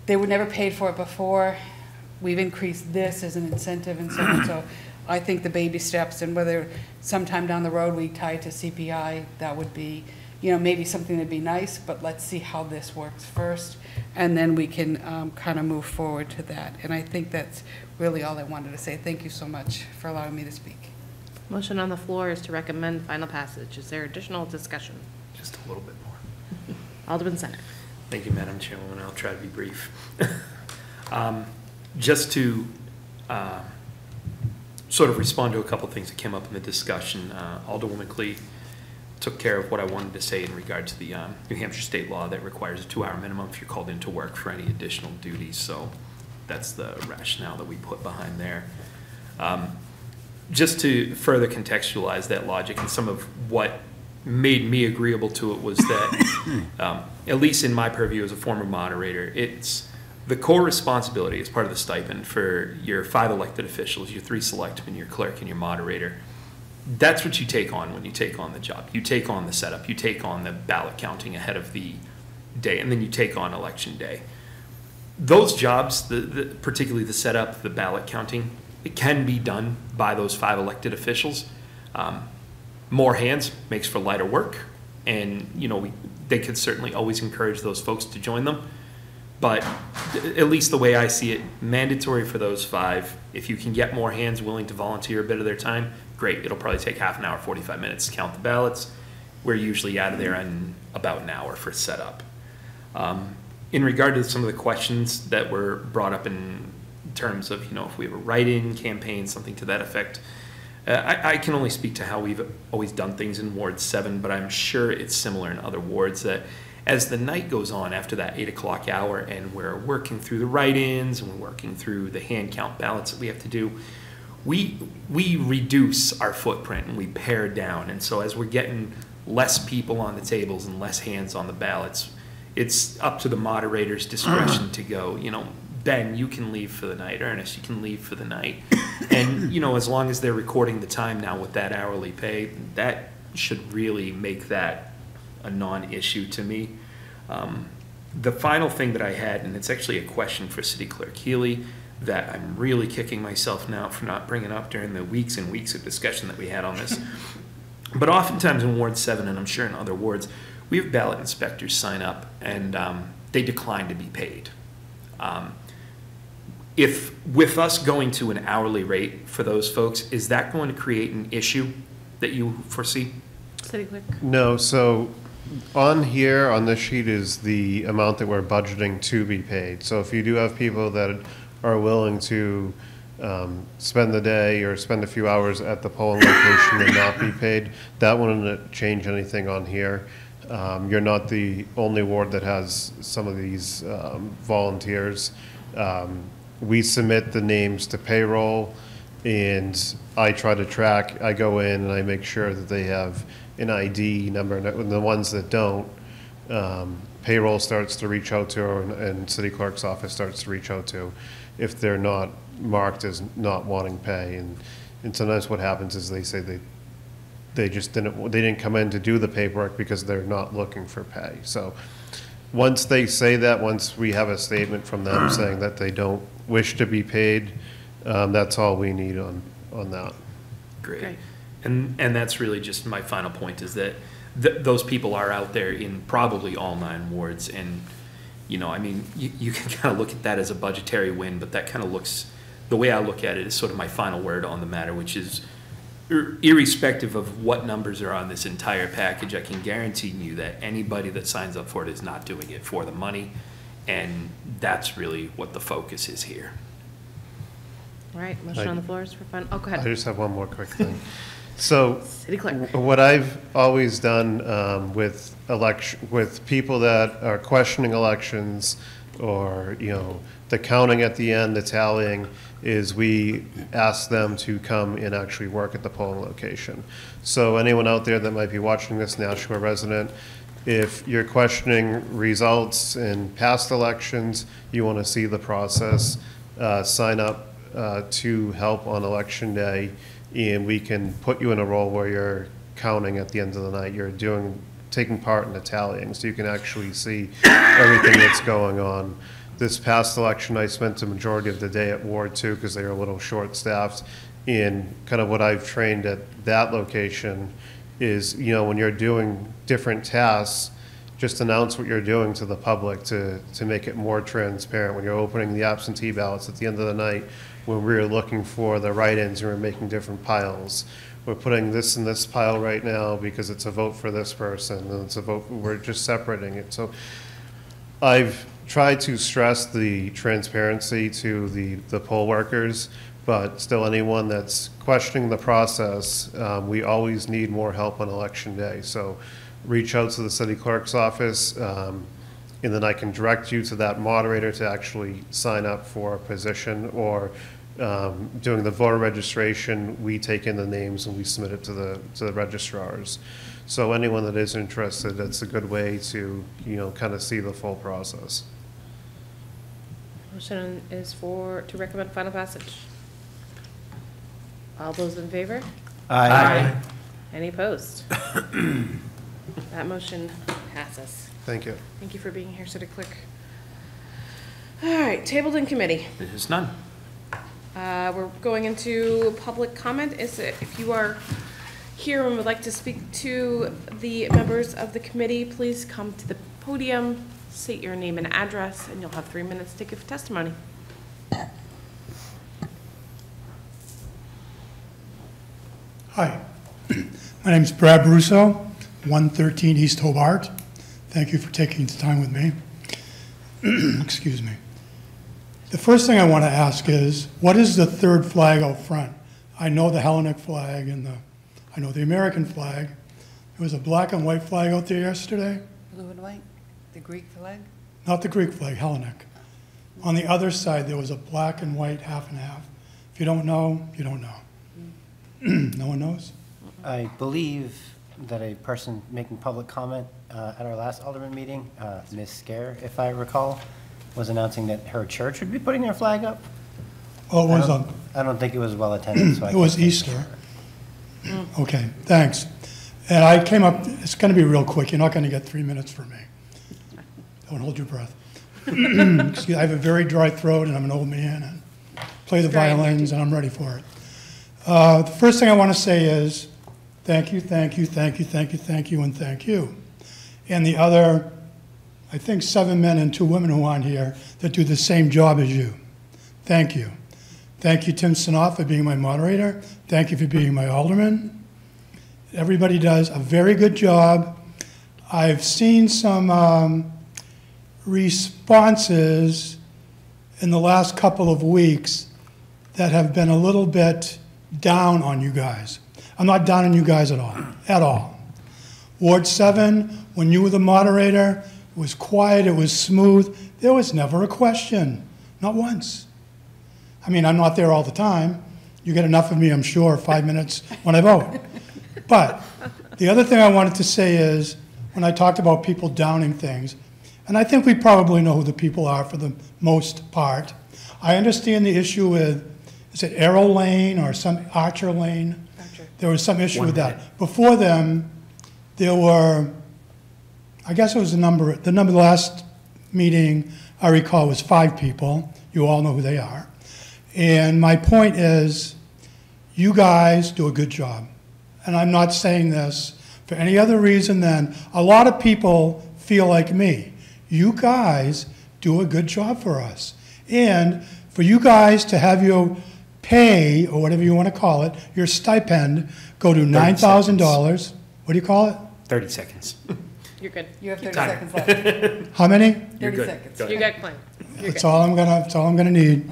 they were never paid for it before. We've increased this as an incentive and so on. So I think the baby steps and whether sometime down the road we tie it to CPI, that would be, you know, maybe something that'd be nice, but let's see how this works first. And then we can um, kind of move forward to that. And I think that's really all I wanted to say. Thank you so much for allowing me to speak. Motion on the floor is to recommend final passage. Is there additional discussion? Just a little bit more. Alderman Sennott. Thank you, Madam Chairwoman. I'll try to be brief. Um, Just to uh, sort of respond to a couple things that came up in the discussion, uh, Alderwoman Klee took care of what I wanted to say in regard to the um, New Hampshire state law that requires a two-hour minimum if you're called into work for any additional duties. So that's the rationale that we put behind there. Um, Just to further contextualize that logic and some of what made me agreeable to it was that, um, at least in my purview as a former moderator, it's the core responsibility as part of the stipend for your five elected officials, your three selectmen, your clerk, and your moderator. That's what you take on when you take on the job. You take on the setup, you take on the ballot counting ahead of the day, and then you take on election day. Those jobs, the, the, particularly the setup, the ballot counting, it can be done by those five elected officials. Um, more hands makes for lighter work, and you know we, they could certainly always encourage those folks to join them. But at least the way I see it, mandatory for those five. If you can get more hands willing to volunteer a bit of their time, great. It'll probably take half an hour, 45 minutes to count the ballots. We're usually out of there in about an hour for setup. Um, in regard to some of the questions that were brought up in terms of, you know, if we have a write-in campaign, something to that effect, uh, I, I can only speak to how we've always done things in Ward 7, but I'm sure it's similar in other wards that as the night goes on after that 8 o'clock hour and we're working through the write-ins and we're working through the hand count ballots that we have to do, we, we reduce our footprint and we pare down. And so as we're getting less people on the tables and less hands on the ballots, it's up to the moderator's discretion to go, you know, Ben, you can leave for the night, Ernest, you can leave for the night. And, you know, as long as they're recording the time now with that hourly pay, that should really make that a non-issue to me. Um, The final thing that I had, and it's actually a question for City Clerk Healy, that I'm really kicking myself now for not bringing up during the weeks and weeks of discussion that we had on this. But oftentimes in Ward seven, and I'm sure in other wards, we have ballot inspectors sign up and um, they decline to be paid. Um, If, with us going to an hourly rate for those folks, is that going to create an issue that you foresee? City clerk? No, so on here, on this sheet is the amount that we're budgeting to be paid. So if you do have people that are willing to um, spend the day or spend a few hours at the polling location and not be paid, that wouldn't change anything on here. Um, You're not the only ward that has some of these um, volunteers. Um, We submit the names to payroll, and I try to track, I go in and I make sure that they have an ID number, and the ones that don't, um, payroll starts to reach out to, and, and city clerk's office starts to reach out to, if they're not marked as not wanting pay, and, and sometimes what happens is they say they, they just didn't, they didn't come in to do the paperwork because they're not looking for pay, so, once they say that, once we have a statement from them saying that they don't wish to be paid, um, that's all we need on, on that. Great. Great. And, and that's really just my final point is that th- those people are out there in probably all nine wards. And, you know, I mean, you, you can kind of look at that as a budgetary win, but that kind of looks, the way I look at it is sort of my final word on the matter, which is ir- irrespective of what numbers are on this entire package, I can guarantee you that anybody that signs up for it is not doing it for the money. And that's really what the focus is here. All right, motion on the floor is for fun. Oh, go ahead. I ahead. just have one more quick thing. So, City clerk. what I've always done um, with election, with people that are questioning elections, or, you know, the counting at the end, the tallying, is we ask them to come and actually work at the polling location. So anyone out there that might be watching this, Nashua resident, if you're questioning results in past elections, you want to see the process, uh, sign up uh, to help on election day, and we can put you in a role where you're counting at the end of the night. You're doing, taking part in the tallying, so you can actually see everything that's going on. This past election, I spent the majority of the day at Ward Two because they were a little short-staffed. And kind of what I've trained at that location is, you know, when you're doing different tasks, just announce what you're doing to the public to, to make it more transparent. When you're opening the absentee ballots at the end of the night, when we're looking for the write-ins, and we're making different piles. We're putting this in this pile right now because it's a vote for this person, and it's a vote, we're just separating it. So I've tried to stress the transparency to the, the poll workers, but still anyone that's questioning the process, um, we always need more help on election day. So reach out to the city clerk's office, um, and then I can direct you to that moderator to actually sign up for a position, or um, doing the voter registration, we take in the names and we submit it to the, to the registrars. So anyone that is interested, that's a good way to, you know, kind of see the full process. Motion is for, to recommend final passage. All those in favor? Aye. Any opposed? That motion passes. Thank you. Thank you for being here, City Clerk. All right, tabled in committee. There's none. Uh, We're going into public comment. Is it, if you are here and would like to speak to the members of the committee, please come to the podium, state your name and address, and you'll have three minutes to give testimony. Hi, my name is Brad Russo, 113 East Hobart. Thank you for taking the time with me. Excuse me. The first thing I want to ask is, what is the third flag out front? I know the Hellenic flag and the, I know the American flag. There was a black and white flag out there yesterday, Blue and white, the Greek flag? not the Greek flag, Hellenic. On the other side, there was a black and white half and half. If you don't know, you don't know. No one knows? I believe that a person making public comment uh, at our last Alderman meeting, uh, Ms. Scare, if I recall, was announcing that her church would be putting their flag up. Oh, it I was, don't- I don't think it was well attended, so I. it was can't say for Easter. sure. Okay, thanks. And I came up, it's going to be real quick, you're not going to get three minutes from me. Don't hold your breath. Excuse, I have a very dry throat, and I'm an old man, and play the Dry violins, and I'm ready for it. Uh, The first thing I want to say is, thank you, thank you, thank you, thank you, thank you, and thank you. And the other, I think, seven men and two women who aren't here that do the same job as you. Thank you. Thank you, Tim Sennott, for being my moderator. Thank you for being my alderman. Everybody does a very good job. I've seen some um, responses in the last couple of weeks that have been a little bit down on you guys. I'm not down on you guys at all, at all. Ward 7, when you were the moderator, it was quiet, it was smooth. There was never a question, not once. I mean, I'm not there all the time. You get enough of me, I'm sure, five minutes when I vote. But the other thing I wanted to say is, when I talked about people downing things, and I think we probably know who the people are for the most part. I understand the issue with, is it Arrow Lane or some Archer Lane? Archer. There was some issue with that. Before them, there were, I guess it was the number, the number, the last meeting I recall was five people. You all know who they are. And my point is, you guys do a good job. And I'm not saying this for any other reason than a lot of people feel like me. You guys do a good job for us. And for you guys to have your pay, or whatever you want to call it, your stipend, go to $9,000. What do you call it? 30 seconds. You're good. You have 30 Time. seconds left. How many? 30 good. seconds. Go. You got plenty. You're That's good. all I'm gonna, that's all I'm gonna need.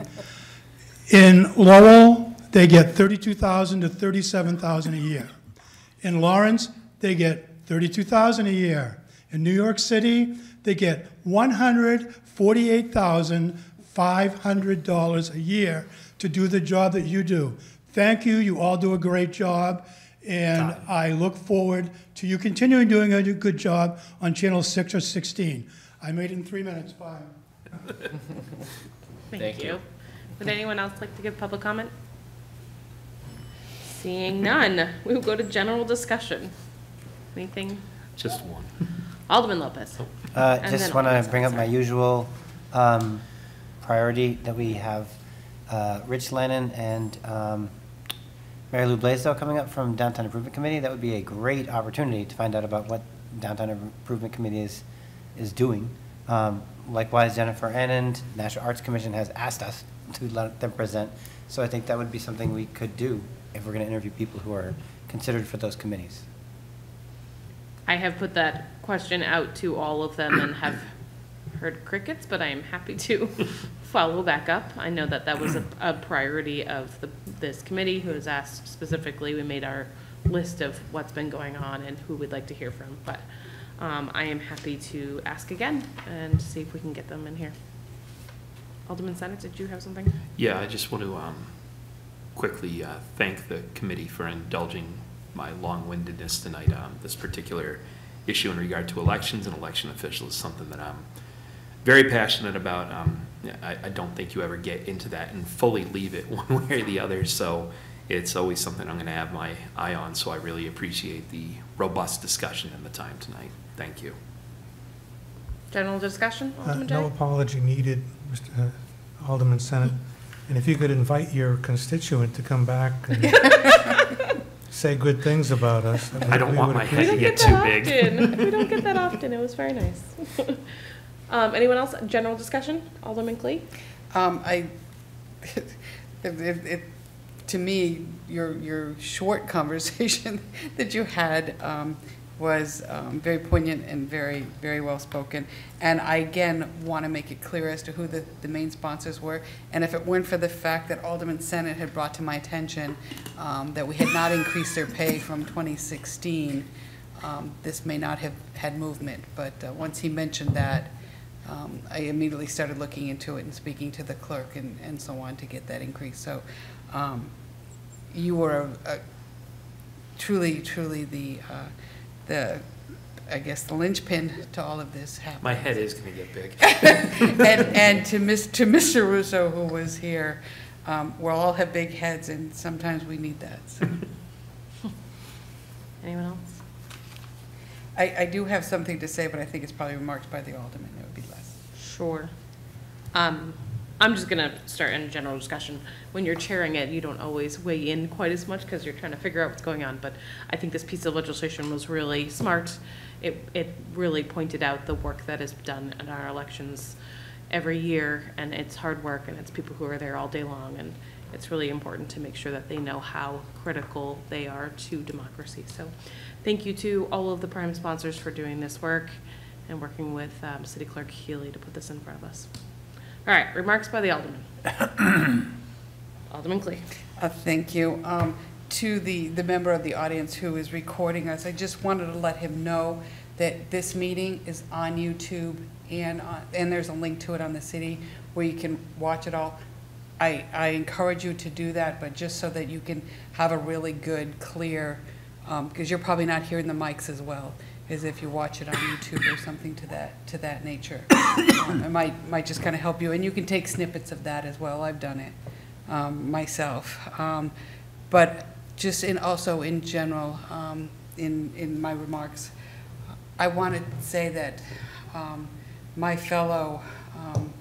In Lowell, they get thirty-two thousand to thirty-seven thousand a year. In Lawrence, they get thirty-two thousand a year. In New York City, they get one hundred forty-eight thousand five hundred dollars a year to do the job that you do. Thank you, you all do a great job, and I look forward to you continuing doing a good job on Channel Six or sixteen. I made it in three minutes, bye. Thank Thank you. you. Would anyone else like to give public comment? Seeing none, we will go to general discussion. Anything? Just one. Alderman Lopez. Uh, Just want to bring up my usual um, priority that we have uh, Rich Lennon and um, Mary Lou Blaisdell coming up from Downtown Improvement Committee. That would be a great opportunity to find out about what Downtown Improvement Committee is, is doing. Um, Likewise, Jennifer Annand, Nashua Arts Commission has asked us to let them present. So I think that would be something we could do if we're going to interview people who are considered for those committees. I have put that question out to all of them and have heard crickets, but I am happy to follow back up. I know that that was a, a priority of the, this committee who has asked specifically. We made our list of what's been going on and who we'd like to hear from, but, um, I am happy to ask again and see if we can get them in here. Alderman Sennott, did you have something? Yeah, I just want to um, quickly uh, thank the committee for indulging my long-windedness tonight. Um, This particular issue in regard to elections and election officials is something that I'm very passionate about. Um, I, I don't think you ever get into that and fully leave it one way or the other, so it's always something I'm going to have my eye on, so I really appreciate the robust discussion and the time tonight. Thank you. General discussion, Uh, Alderman No apology needed, Mr. uh, Alderman Sennott. And if you could invite your constituent to come back and say good things about us. that I don't we want would my We head appreciate. don't to get get that too big. often. We don't get that often. It was very nice. Um, anyone else? General discussion? Alderman Klee? Um, I, it, it, it, to me, your, your short conversation that you had, um, was, um, very poignant and very, very well spoken. And I again want to make it clear as to who the, the main sponsors were. And if it weren't for the fact that Alderman Sennott had brought to my attention, um, that we had not increased their pay from twenty sixteen, um, this may not have had movement. But, uh, once he mentioned that, um, I immediately started looking into it and speaking to the clerk and, and so on to get that increase. So um, you were a- a- truly, truly the, uh, the, I guess, the linchpin to all of this happening. My head is gonna get big. And, and to Miss, to Mr. Russo, who was here, um, we all have big heads, and sometimes we need that, so. Anyone else? I, I do have something to say, but I think it's probably remarked by the alderman, it would be less. Sure. Um, I'm just gonna start in a general discussion. When you're chairing it, you don't always weigh in quite as much because you're trying to figure out what's going on, but I think this piece of legislation was really smart. It, it really pointed out the work that is done in our elections every year, and it's hard work, and it's people who are there all day long, and it's really important to make sure that they know how critical they are to democracy. So, thank you to all of the prime sponsors for doing this work and working with um, City Clerk Healy to put this in front of us. All right, remarks by the Alderman. Alderman Klee. Uh, Thank you. Um, To the, the member of the audience who is recording us, I just wanted to let him know that this meeting is on YouTube and, on- and there's a link to it on the city where you can watch it all. I, I encourage you to do that, but just so that you can have a really good, clear, because you're probably not hearing the mics as well as if you watch it on YouTube or something to that, to that nature. Um, It might, might just kind of help you, and you can take snippets of that as well. I've done it um, myself. Um, But just in, also in general, um, in, in my remarks, I want to say that um, my fellow um,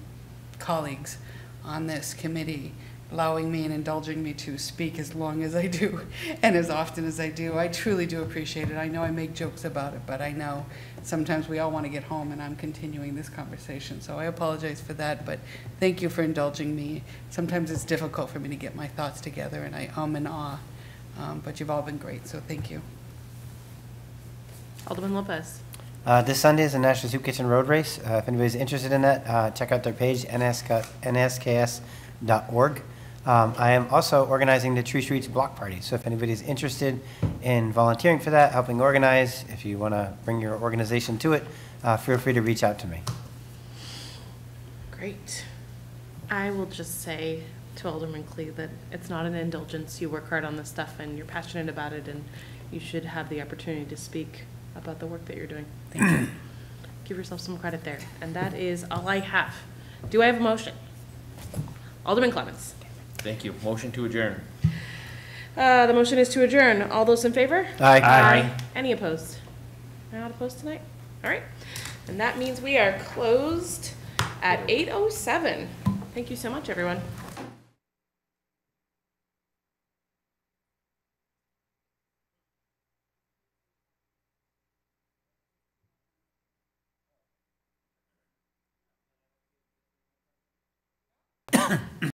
colleagues on this committee, allowing me and indulging me to speak as long as I do and as often as I do, I truly do appreciate it. I know I make jokes about it, but I know sometimes we all want to get home, and I'm continuing this conversation. So I apologize for that, but thank you for indulging me. Sometimes it's difficult for me to get my thoughts together, and I um and ah, um, but you've all been great, so thank you. Alderman Lopez. Uh, This Sunday is the Nashua Soup Kitchen Road Race. Uh, If anybody's interested in that, uh, check out their page, NSK nsks.org. Um, I am also organizing the Tree Streets Block Party, so if anybody's interested in volunteering for that, helping organize, if you want to bring your organization to it, uh, feel free to reach out to me. Great. I will just say to Alderman Klee that it's not an indulgence. You work hard on this stuff and you're passionate about it and you should have the opportunity to speak about the work that you're doing. Thank you. Give yourself some credit there. And that is all I have. Do I have a motion? Alderman Clemons. Thank you. Motion to adjourn. Uh, the motion is to adjourn. All those in favor? Aye. Aye. Any opposed? Not opposed tonight? All right. And that means we are closed at 8:07. Thank you so much, everyone.